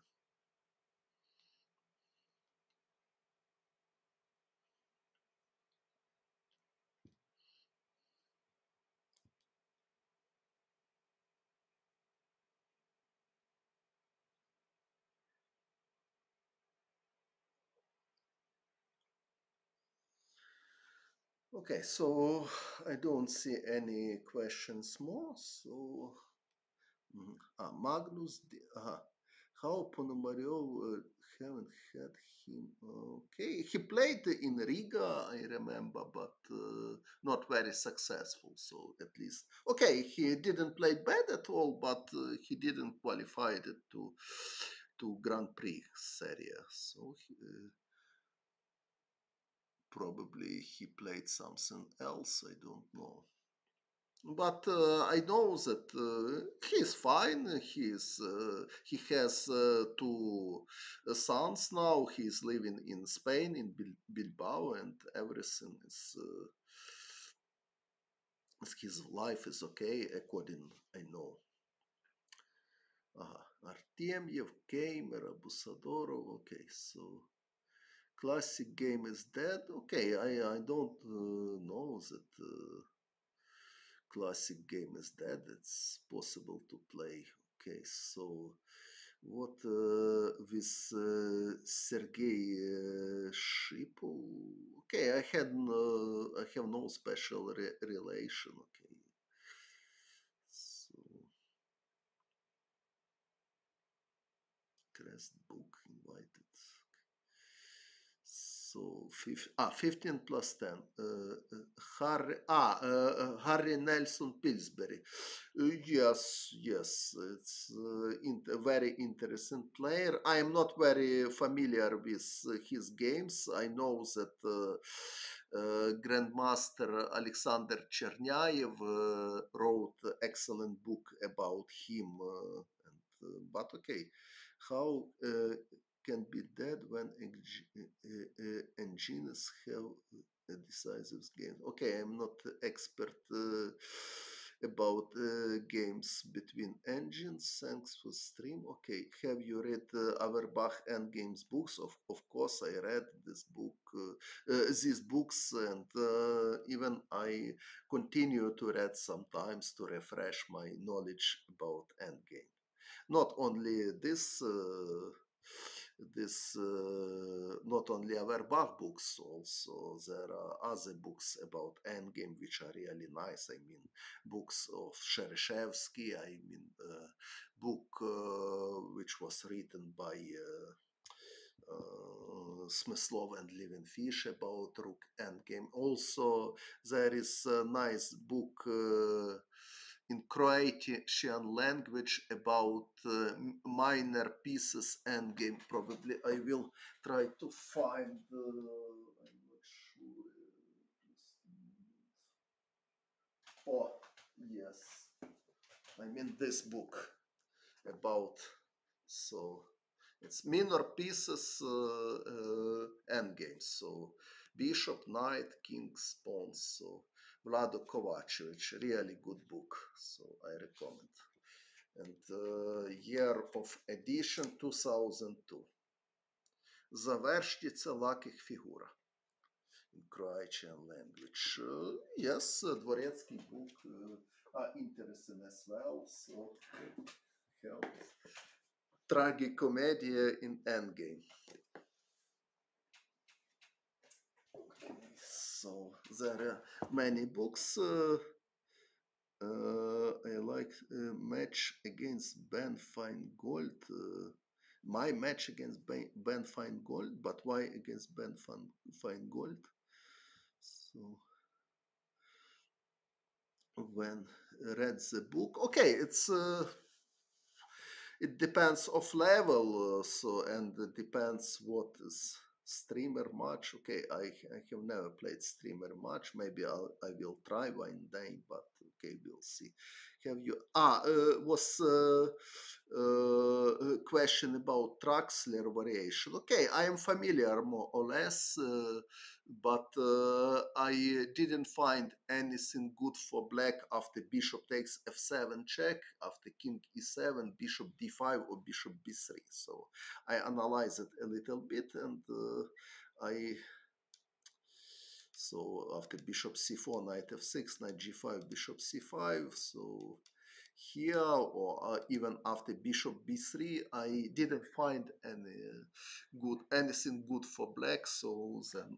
Okay, so I don't see any questions more. So, mhm. ah, Magnus, uh, how Ponomarev uh, haven't had him. Okay, he played in Riga, I remember, but uh, not very successful. So at least, okay, he didn't play bad at all, but uh, he didn't qualify to to Grand Prix series. So he, uh, probably he played something else. I don't know. But uh, I know that uh, he's fine. He's uh, he has uh, two uh, sons now. He's living in Spain in Bilbao, and everything is. Uh, his life is okay, according I know. Uh, Artemyev, Gamer, Abdusattorov. Okay, so classic game is dead. Okay, I I don't uh, know that uh, classic game is dead. It's possible to play. Okay, so what uh, with uh, Sergei uh, Shipov? Okay, I had no, I have no special re- relation. Okay, so Crest book invited. So ah, 15 plus 10. Uh, Harry, ah, uh, Harry Nelson Pillsbury. Uh, yes, yes, it's a very interesting player. I am not very familiar with his games. I know that Grandmaster Alexander Chernyayev uh, wrote excellent book about him. and, but okay, how can be dead when uh, uh, engines have a decisive game. Okay, I'm not expert uh, about uh, games between engines. Thanks for stream. Okay, have you read uh, Averbach and Games books? Of of course, I read this book, uh, uh, these books, and uh, even I continue to read sometimes to refresh my knowledge about endgame. Not only this. This uh, not only Averbach books, also there are other books about Endgame which are really nice. I mean, books of Shereshevsky. I mean, uh, book uh, which was written by. Uh, uh, Smyslov and Levenfish about Rook Endgame. Also, there is a nice book uh, in Croatian language about uh, minor pieces endgame. Probably I will try to find. Uh, I'm not sure. Oh, yes. I mean this book about so it's minor pieces uh, uh, endgames. So bishop, knight, king's pawns. So Vlado Kovačević. Really good book, so I recommend. And uh, year of edition 2002. Završnica lakih figura. In Croatian language. Uh, yes, uh, Dvoretski book uh, are interesting as well, so uh, help. Tragicomedie in Endgame. So there are many books. Uh, uh, I like uh, match against Ben Finegold. Uh, my match against Ben, ben Finegold, but why against Ben Finegold? So when read the book, okay, it's uh, it depends of level, uh, so and depends what is streamer match. Okay, I I have never played streamer match. Maybe I'll I will try one day, but okay, we'll see. Have you? Ah, uh, was uh, uh, question about Traxler variation. Okay, I am familiar more or less, uh, but uh, I didn't find anything good for black after bishop takes f7 check, after king e7, bishop d5 or bishop b3. So I analyzed it a little bit and I so after bishop c4, knight f6, knight g5, bishop c5. So here or uh, even after bishop b3, I didn't find any good anything good for black. So then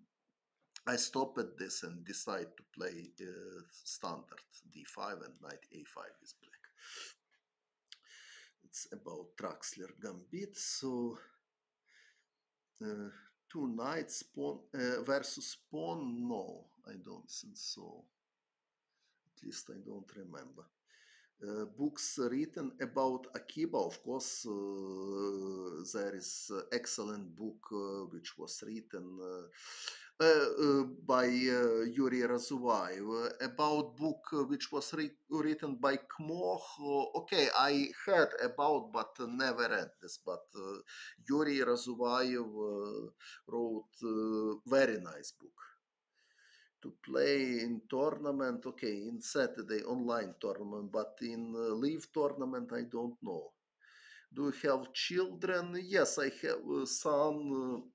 I stopped at this and decide to play uh, standard d5 and knight a5 is black. It's about Traxler Gambit. So uh, two knights pawn uh, versus pawn. No, I don't think so. At least I don't remember. Uh, books written about Akiba. Of course, uh, there is excellent book which was written Э, э, by э, Yuri Razuvaev about book which was re written by Kmoch. Okay, I heard about but never read this. But Yuri Razuvaev wrote very nice book to play in tournament. Okay, in Saturday online tournament, but in live tournament I don't know. Do you have children? Yes, I have a son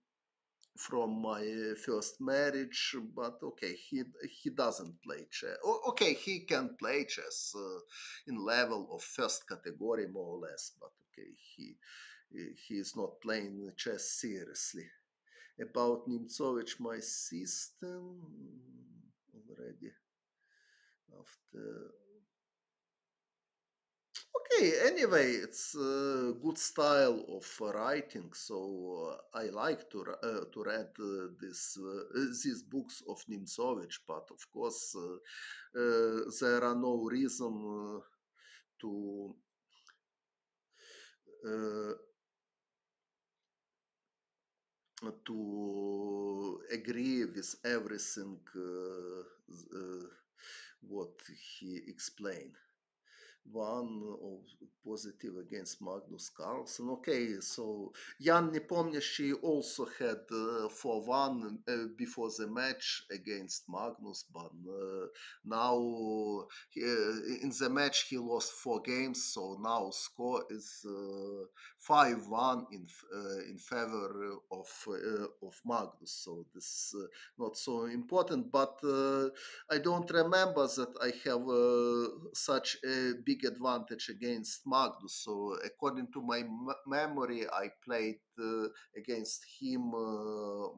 from my first marriage but okay he he doesn't play chess. Okay he can play chess uh, in level of first category more or less but okay he he is not playing chess seriously. About Nimzovich, my system already after okay anyway it's a good style of writing so uh, i like to uh, to read uh, this these books of Nimzovich but of course there are no reason to to agree with everything uh, uh, what he explained one of positive against Magnus Carlsen. Okay, so Jan Nepomniachtchi also had uh, for one uh, before the match against Magnus, but uh, now in the match he lost four games, so now score is five one in in favor of of Magnus. So this is not so important, but I don't remember that I have such a big big advantage against Magnus. So according to my memory, I played uh, against him. Uh,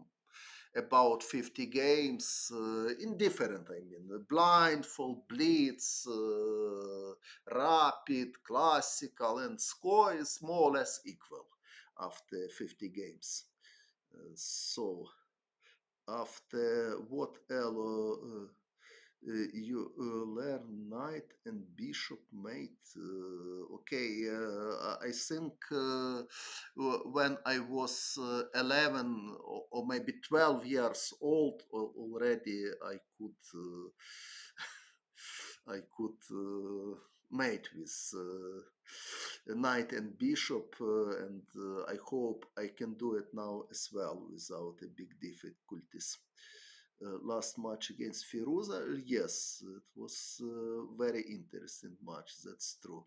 about 50 games uh, in different i mean blindfold blitz uh, rapid classical and score is more or less equal after 50 games uh, so after what else uh, you learn knight and bishop mate. Okay i think when i was 11 or maybe 12 years old already i could i could mate with uh, knight and bishop uh, and uh, i hope i can do it now as well without a big difficulties last match against Firuza, yes, it was a very interesting match. That's true.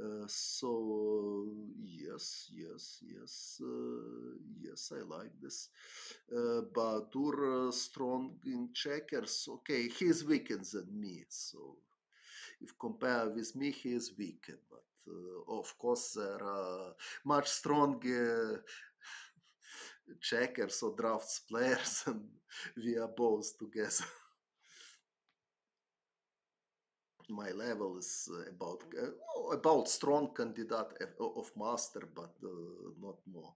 Uh, so yes, yes, yes, uh, yes, I like this. Uh, Bahadur strong in checkers. Okay, he's weaker than me. So if compare with me, he is weaker. But of course, there are much stronger checkers or drafts players, and we are both together. My level is uh, about uh, about strong candidate of master, but uh, not more.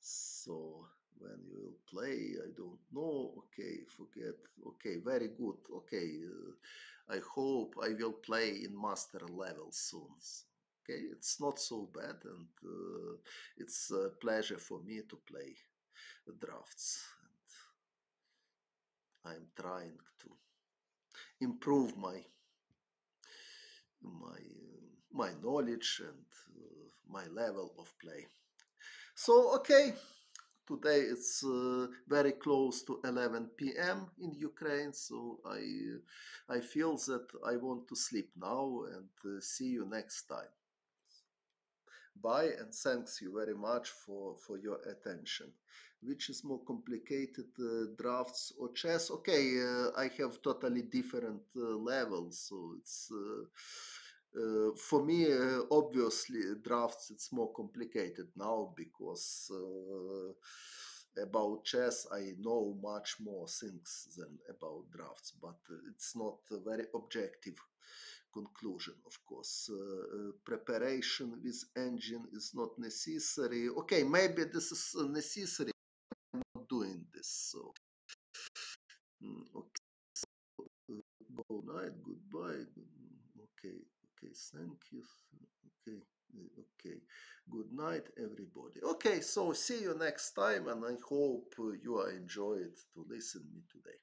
So when you will play, I don't know. Okay, forget. Okay, very good. Okay, uh, I hope I will play in master level soon. Okay, it's not so bad, and uh, it's a pleasure for me to play drafts. And I'm trying to improve my my my knowledge and uh, my level of play. So okay, today it's uh, very close to 11 p.m. in Ukraine, so I I feel that I want to sleep now and uh, see you next time. Bye and thanks you very much for, for your attention. Which is more complicated, uh, drafts or chess? Okay, uh, I have totally different uh, levels, so it's uh, uh, for me uh, obviously drafts it's more complicated now because about chess i know much more things than about drafts but it's not very objective conclusion of course. Uh, uh, preparation with engine is not necessary. Okay maybe this is necessary. I'm not doing this so. Mm, okay. So, uh, good night goodbye. Okay okay thank you. Okay okay. Good night everybody. Okay so see you next time and i hope you are enjoyed to listen me today